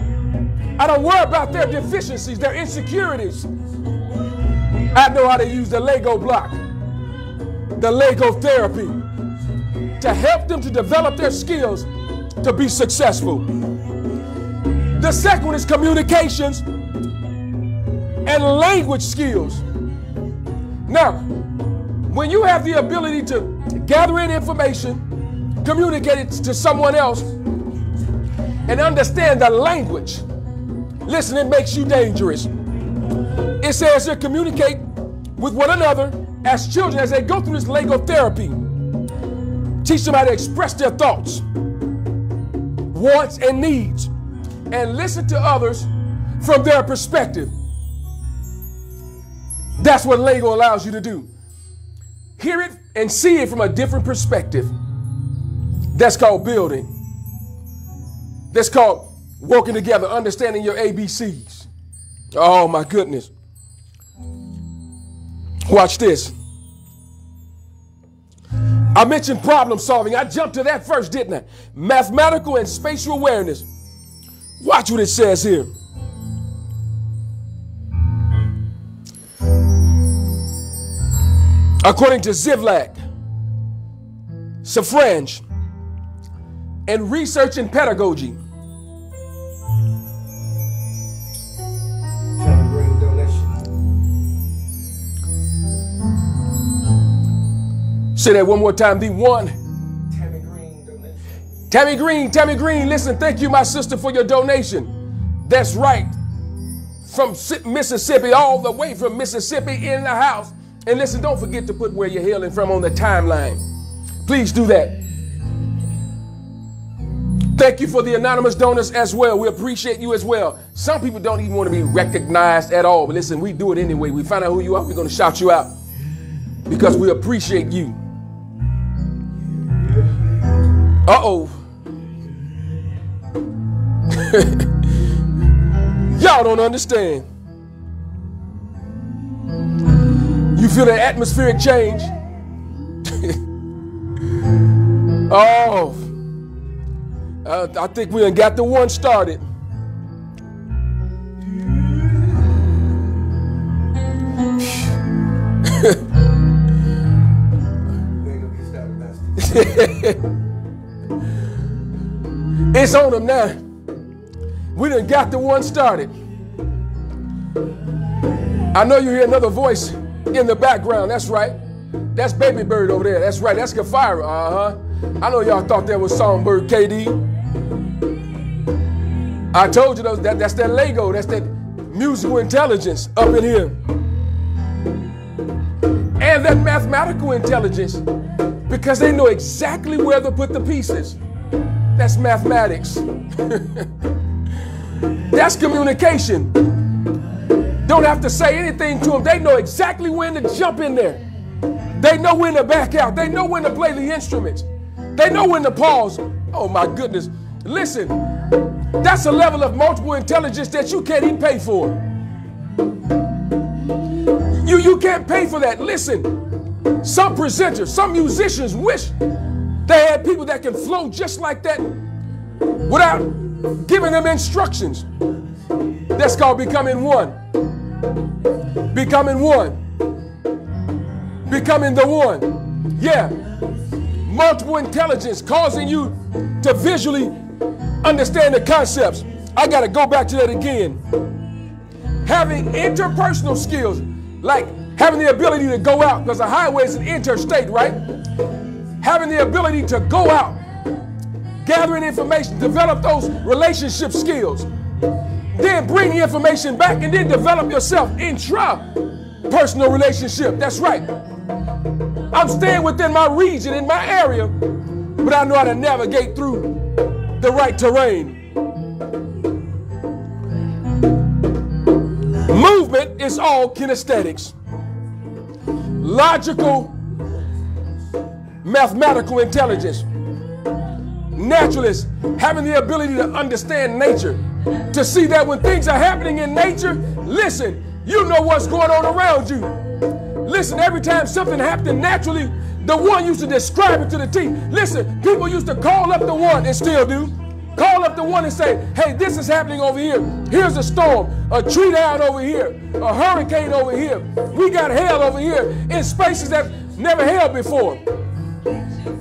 I don't worry about their deficiencies, their insecurities. I know how to use the Lego block, the Lego therapy, to help them to develop their skills to be successful. The second one is communications and language skills. Now, when you have the ability to gather in information, communicate it to someone else, and understand the language, listen, it makes you dangerous. It says to communicate with one another as children as they go through this Lego therapy. Teach them how to express their thoughts, wants, and needs, and listen to others from their perspective. That's what Lego allows you to do. Hear it and see it from a different perspective. That's called building. That's called working together, understanding your ABCs. Oh my goodness. Watch this. I mentioned problem solving. I jumped to that first, didn't I? Mathematical and spatial awareness. Watch what it says here. According to Zivlak, Safrange, and Research and Pedagogy, Say that one more time. The one. Tammy Green. Tammy Green, Tammy Green, listen, thank you, my sister, for your donation. That's right. From Mississippi, all the way from Mississippi in the house. And listen, don't forget to put where you're hailing from on the timeline. Please do that. Thank you for the anonymous donors as well. We appreciate you as well. Some people don't even want to be recognized at all. But listen, we do it anyway. We find out who you are, we're going to shout you out because we appreciate you. Uh oh. (laughs) Y'all don't understand. Feel the atmospheric change? (laughs) oh, uh, I think we done got the one started. (laughs) It's on them now. We done got the one started. I know you hear another voice in the background. That's right. That's Baby Bird over there. That's right. That's Kafira. Uh huh. I know y'all thought that was Songbird KD. I told you those, that that's that Lego. That's that musical intelligence up in here. And that mathematical intelligence because they know exactly where to put the pieces. That's mathematics. (laughs) That's communication. Don't have to say anything to them. They know exactly when to jump in there. They know when to back out. They know when to play the instruments. They know when to pause. Oh my goodness. Listen, that's a level of multiple intelligence that you can't even pay for. You, you can't pay for that. Listen, some presenters, some musicians wish they had people that can flow just like that without giving them instructions. That's called becoming one. Becoming one. Becoming the one. Yeah. Multiple intelligence causing you to visually understand the concepts. I got to go back to that again. Having interpersonal skills, like having the ability to go out, because a highway is an interstate, right? Having the ability to go out, gathering information, develop those relationship skills, then bring the information back and then develop yourself intra personal relationship. That's right. I'm staying within my region, in my area, but I know how to navigate through the right terrain. Movement is all kinesthetics, logical, mathematical intelligence. naturalist, having the ability to understand nature, to see that when things are happening in nature, listen, you know what's going on around you. Listen, every time something happened naturally, the one used to describe it to the T. Listen, people used to call up the one and still do. Call up the one and say, hey, this is happening over here. Here's a storm, a tree down over here, a hurricane over here. We got hail over here in spaces that never hailed before.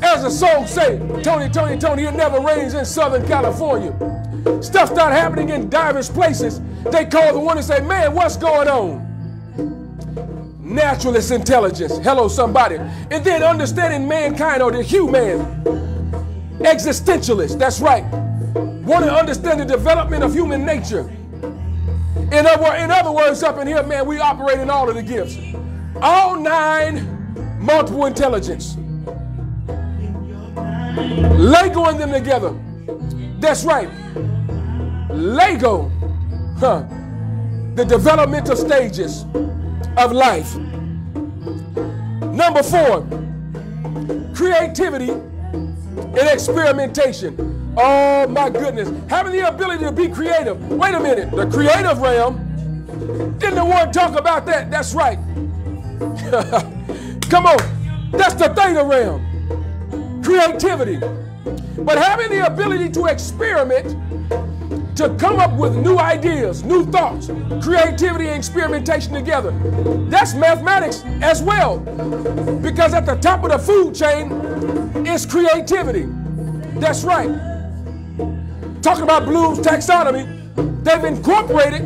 As the song say, Tony, Tony, Tony, it never rains in Southern California. Stuff start happening in diverse places. They call the one and say, man, what's going on? Naturalist intelligence. Hello, somebody. And then understanding mankind or the human. Existentialist. That's right want to understand the development of human nature. In other, in other words, up in here, man, we operate in all of the gifts. All nine multiple intelligence. Legoing them together. That's right. Lego. Huh. The developmental stages of life. Number four, creativity and experimentation. Oh my goodness. Having the ability to be creative. Wait a minute. The creative realm. Didn't the word talk about that? That's right. (laughs) Come on. That's the theta realm. Creativity. But having the ability to experiment, to come up with new ideas, new thoughts, creativity and experimentation together. That's mathematics as well. Because at the top of the food chain is creativity. That's right talking about Bloom's taxonomy, they've incorporated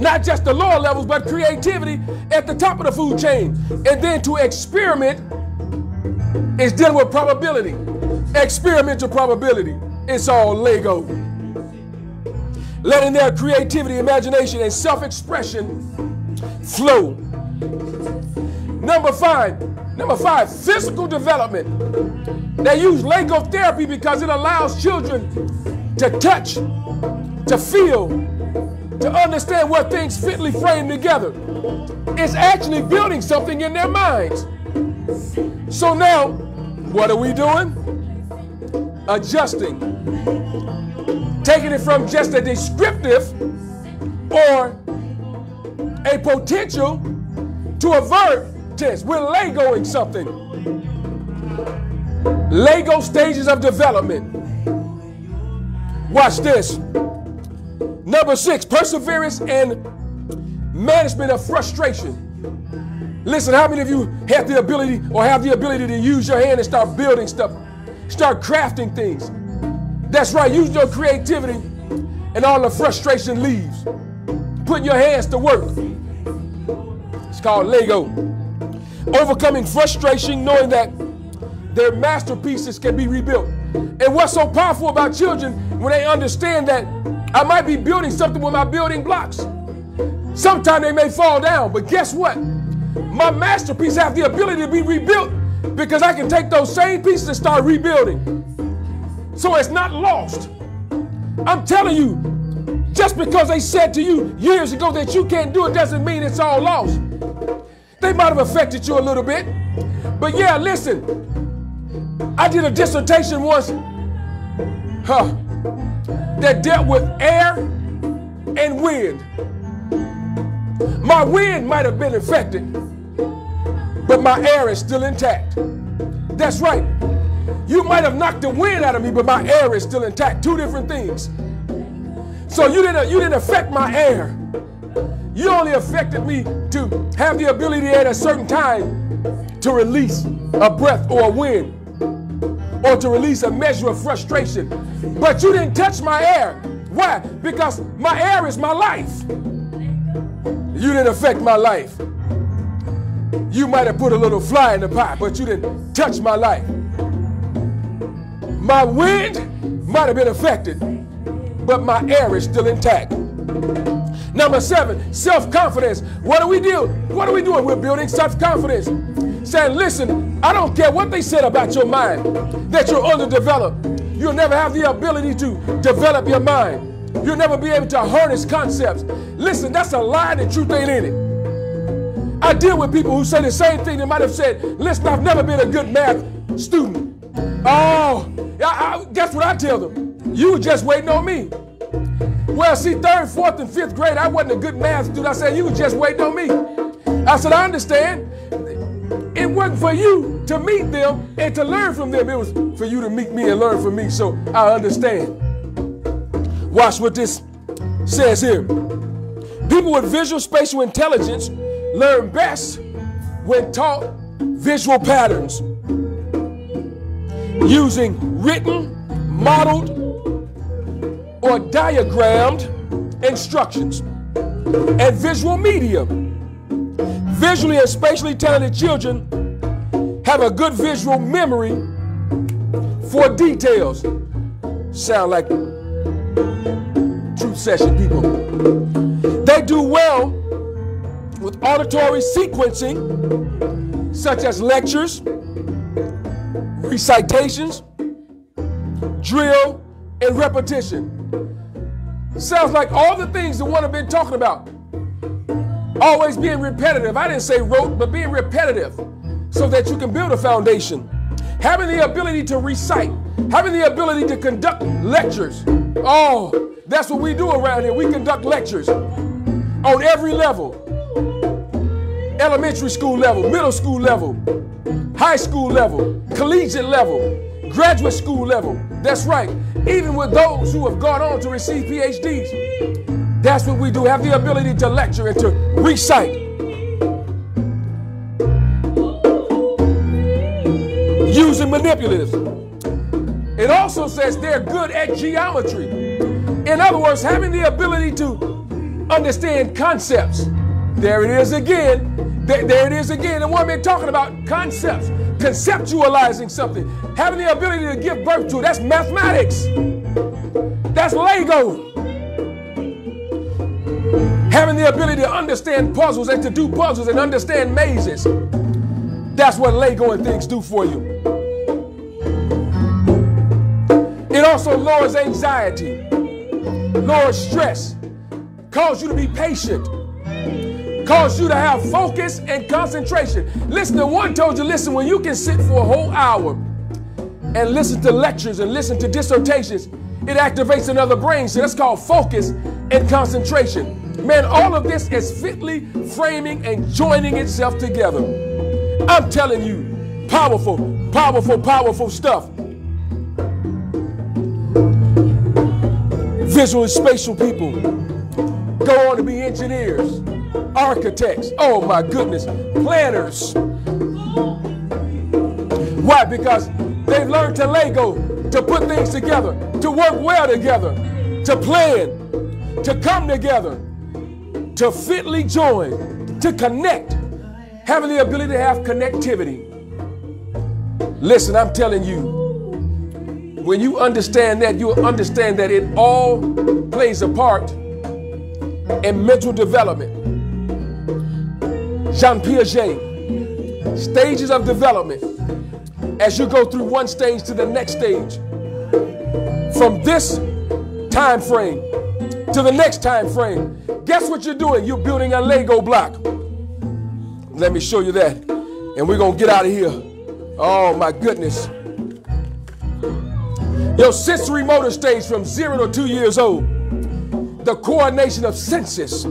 not just the lower levels, but creativity at the top of the food chain. And then to experiment is dealing with probability. Experimental probability. It's all Lego. Letting their creativity, imagination, and self expression flow. Number five, number five, physical development. They use Lego therapy because it allows children to touch, to feel, to understand what things fitly frame together. It's actually building something in their minds. So now, what are we doing? Adjusting. Taking it from just a descriptive or a potential to a verb tense. We're Legoing something. Lego stages of development. Watch this. Number six, perseverance and management of frustration. Listen, how many of you have the ability or have the ability to use your hand and start building stuff, start crafting things? That's right, use your creativity and all the frustration leaves. Putting your hands to work. It's called Lego. Overcoming frustration, knowing that their masterpieces can be rebuilt. And what's so powerful about children when they understand that I might be building something with my building blocks. Sometimes they may fall down, but guess what? My masterpiece have the ability to be rebuilt because I can take those same pieces and start rebuilding. So it's not lost. I'm telling you, just because they said to you years ago that you can't do it doesn't mean it's all lost. They might have affected you a little bit. But yeah, listen, I did a dissertation once huh, that dealt with air and wind. My wind might have been affected, but my air is still intact. That's right. You might have knocked the wind out of me, but my air is still intact. Two different things. So you didn't, you didn't affect my air. You only affected me to have the ability at a certain time to release a breath or a wind or to release a measure of frustration. But you didn't touch my air. Why? Because my air is my life. You didn't affect my life. You might have put a little fly in the pie, but you didn't touch my life. My wind might have been affected, but my air is still intact. Number seven, self-confidence. What do we do? What are we doing? We're building self-confidence. Saying, listen, I don't care what they said about your mind, that you're underdeveloped. You'll never have the ability to develop your mind. You'll never be able to harness concepts. Listen, that's a lie. The truth ain't in it. I deal with people who say the same thing. They might have said, listen, I've never been a good math student. Oh, I, I, guess what I tell them? You were just waiting on me. Well, see, third, fourth, and fifth grade, I wasn't a good math student. I said, You were just waiting on me. I said, I understand. It wasn't for you to meet them and to learn from them. It was for you to meet me and learn from me. So I understand. Watch what this says here. People with visual spatial intelligence learn best when taught visual patterns using written, modeled, or diagrammed instructions and visual media. Visually and spatially talented children have a good visual memory for details. Sound like truth session people. They do well with auditory sequencing, such as lectures, recitations, drill, and repetition. Sounds like all the things the one have been talking about. Always being repetitive. I didn't say rote, but being repetitive so that you can build a foundation. Having the ability to recite, having the ability to conduct lectures. Oh, that's what we do around here. We conduct lectures on every level elementary school level, middle school level, high school level, collegiate level, graduate school level. That's right. Even with those who have gone on to receive PhDs, that's what we do. Have the ability to lecture and to recite. Using manipulatives. It also says they're good at geometry. In other words, having the ability to understand concepts. There it is again. There, there it is again. And we're talking about concepts conceptualizing something, having the ability to give birth to it. That's mathematics. That's Lego. Having the ability to understand puzzles and to do puzzles and understand mazes. That's what Lego and things do for you. It also lowers anxiety, lowers stress, causes you to be patient cause you to have focus and concentration. Listen, the one told you, listen, when you can sit for a whole hour and listen to lectures and listen to dissertations, it activates another brain. So that's called focus and concentration. Man, all of this is fitly framing and joining itself together. I'm telling you, powerful, powerful, powerful stuff. Visual and spatial people go on to be engineers architects. Oh my goodness, planners. Why? Because they've learned to Lego, to put things together, to work well together, to plan, to come together, to fitly join, to connect, having the ability to have connectivity. Listen, I'm telling you, when you understand that, you'll understand that it all plays a part in mental development. Jean Piaget, stages of development as you go through one stage to the next stage. From this time frame to the next time frame, guess what you're doing? You're building a Lego block. Let me show you that. And we're going to get out of here. Oh my goodness. Your sensory motor stage from zero to two years old. The coordination of senses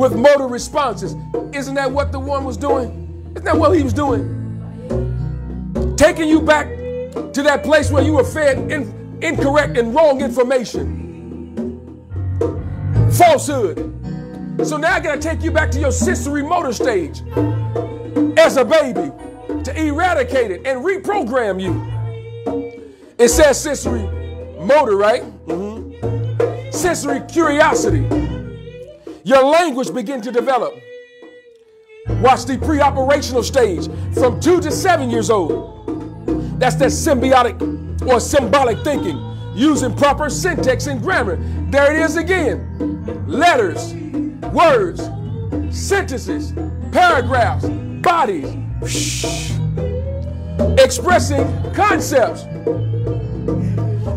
with motor responses. Isn't that what the one was doing? Isn't that what he was doing? Taking you back to that place where you were fed in, incorrect and wrong information, falsehood. So now I gotta take you back to your sensory motor stage as a baby to eradicate it and reprogram you. It says sensory motor, right? Mm-hmm. Sensory curiosity. Your language begin to develop. Watch the pre-operational stage from two to seven years old. That's that symbiotic or symbolic thinking, using proper syntax and grammar. There it is again. Letters, words, sentences, paragraphs, bodies, expressing concepts.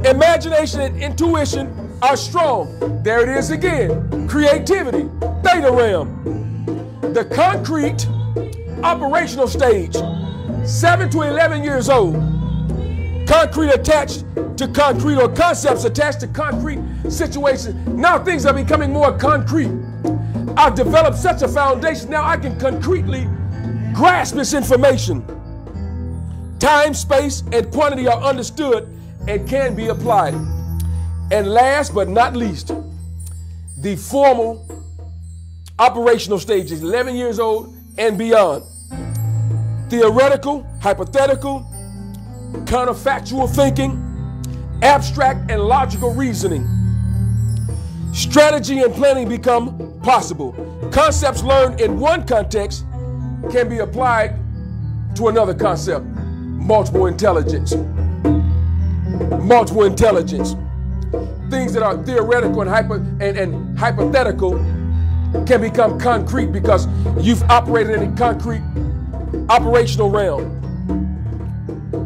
Imagination and intuition are strong. There it is again. Creativity, theta realm. The concrete operational stage, 7 to 11 years old. Concrete attached to concrete or concepts attached to concrete situations. Now things are becoming more concrete. I've developed such a foundation now I can concretely grasp this information. Time, space, and quantity are understood and can be applied. And last but not least, the formal operational stages, 11 years old and beyond. Theoretical, hypothetical, counterfactual thinking, abstract and logical reasoning. Strategy and planning become possible. Concepts learned in one context can be applied to another concept. Multiple intelligence. Multiple intelligence. Things that are theoretical and, hypo, and, and hypothetical can become concrete because you've operated in a concrete operational realm.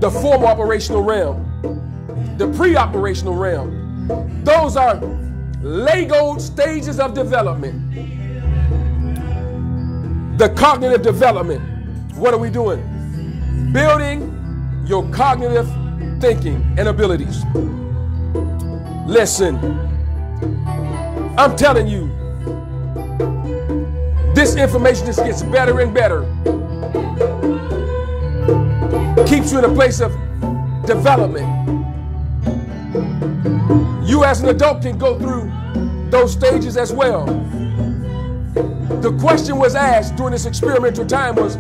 The formal operational realm. The pre-operational realm. Those are Lego stages of development. The cognitive development. What are we doing? Building your cognitive thinking and abilities. Listen, I'm telling you, this information just gets better and better. Keeps you in a place of development. You as an adult can go through those stages as well. The question was asked during this experimental time was,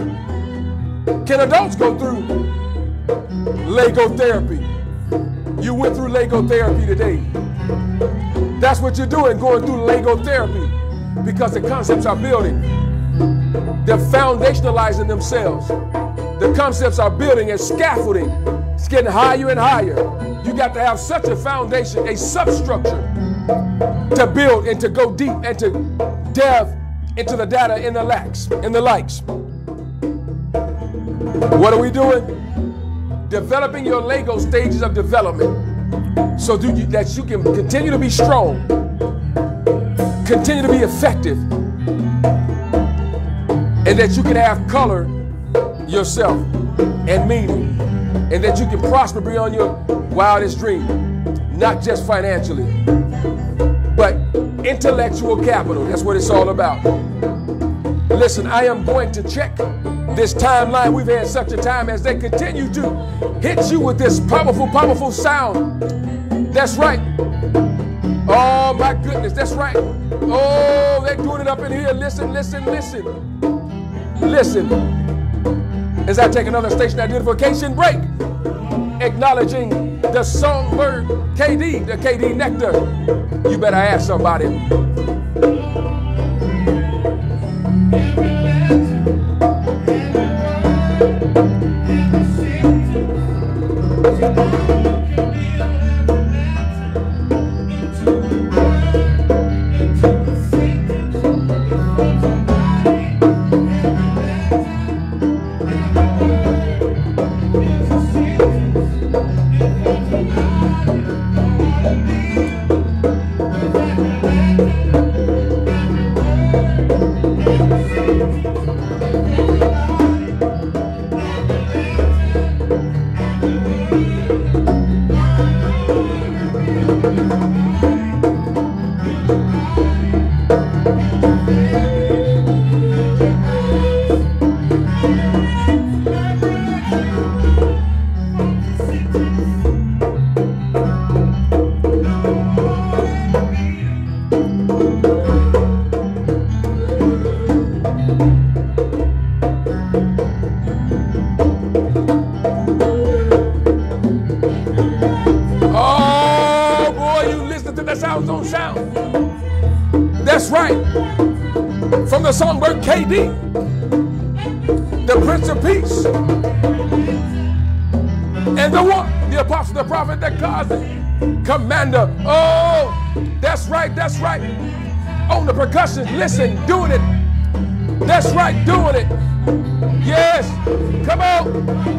can adults go through Lego therapy? You went through Lego therapy today. That's what you're doing, going through Lego therapy because the concepts are building. They're foundationalizing themselves. The concepts are building and scaffolding. It's getting higher and higher. You got to have such a foundation, a substructure to build and to go deep and to delve into the data in the likes, in the likes. What are we doing? Developing your Lego stages of development so that you can continue to be strong continue to be effective and that you can have color yourself and meaning and that you can prosper beyond your wildest dream not just financially but intellectual capital. That's what it's all about. Listen i am going to check this timeline we've had such a time as they continue to hit you with this powerful powerful sound that's right Oh my goodness, that's right. Oh, they're doing it up in here. Listen, listen, listen. Listen. As I take another station identification break, acknowledging the songbird KD, the KD Nectar. You better ask somebody. Commander. Oh, that's right, that's right. On the percussion, listen, doing it. That's right, doing it. Yes, come on.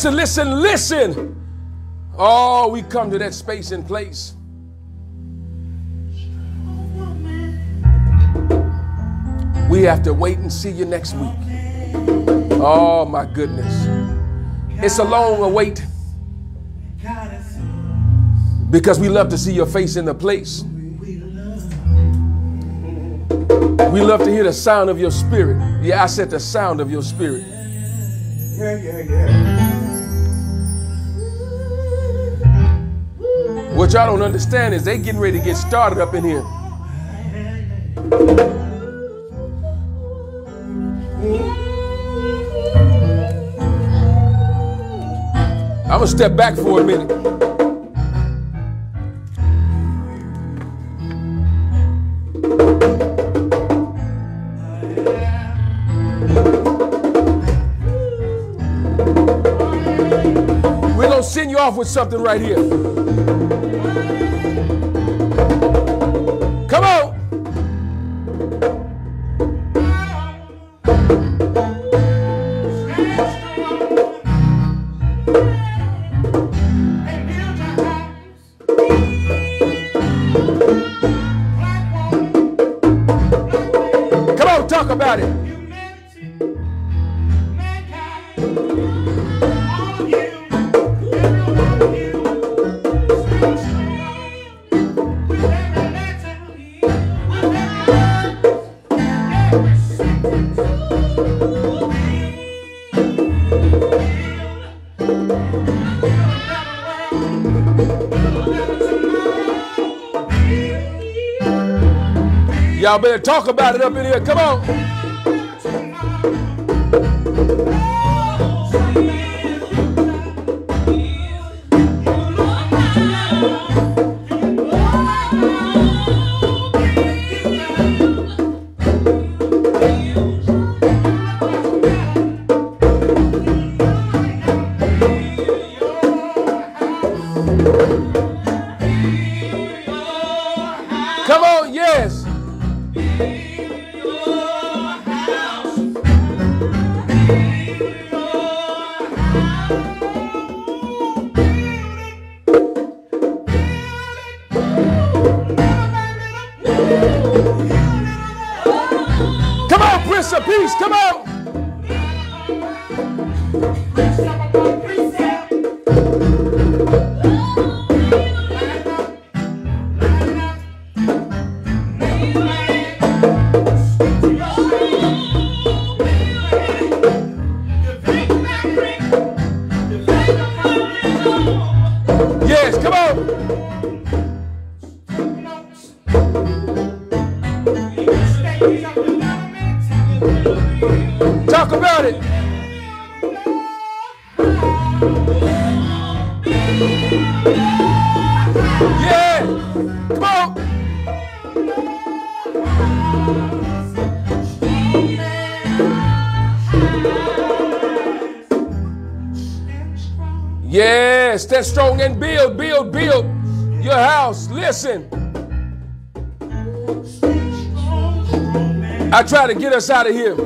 Listen, listen, listen. Oh, we come to that space and place. We have to wait and see you next week. Oh, my goodness. It's a long wait because we love to see your face in the place. We love to hear the sound of your spirit. Yeah, I said the sound of your spirit. Yeah, yeah, yeah. What y'all don't understand is they getting ready to get started up in here. I'm gonna step back for a minute. With something right here. Y'all better talk about it up in here. Come on. Come stand strong and build, build, build your house. Listen. I try to get us out of here.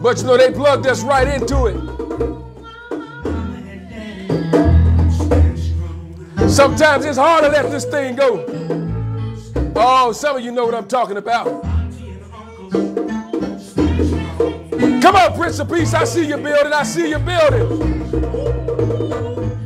But you know, they plugged us right into it. Sometimes it's hard to let this thing go. Oh, some of you know what I'm talking about. Come on, Prince of Peace. I see you building. I see you building. Come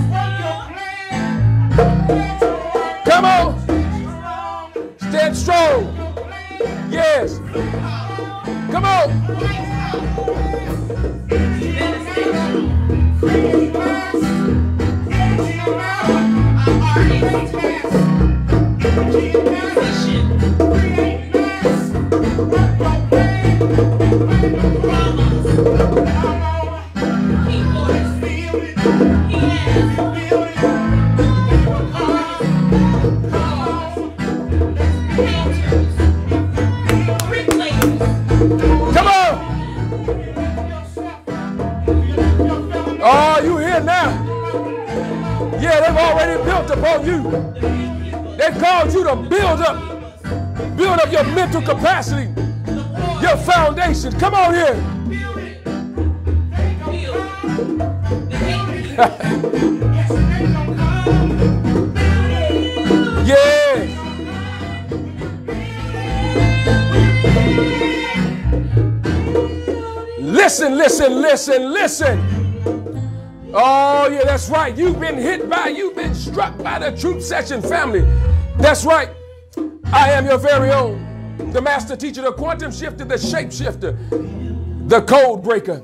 Listen, listen, listen. Oh, yeah, that's right. You've been hit by, you've been struck by the Truth Session family. That's right. I am your very own, the master teacher, the quantum shifter, the shapeshifter, the code breaker.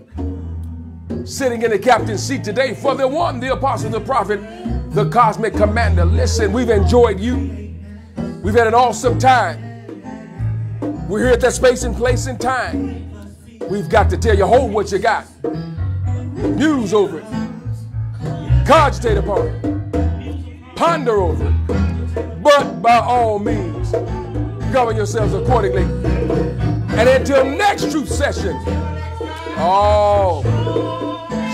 Sitting in the captain's seat today for the one, the apostle, the prophet, the cosmic commander. Listen, we've enjoyed you. We've had an awesome time. We're here at that space and place and time. We've got to tell you, hold what you got. Muse over it. Cogitate upon it. Ponder over it. But by all means, govern yourselves accordingly. And until next truth session, oh,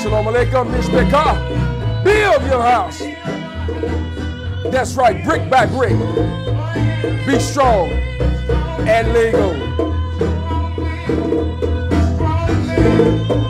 shalom alaikum, mishpekah. Build your house. That's right, brick by brick. Be strong and Lego.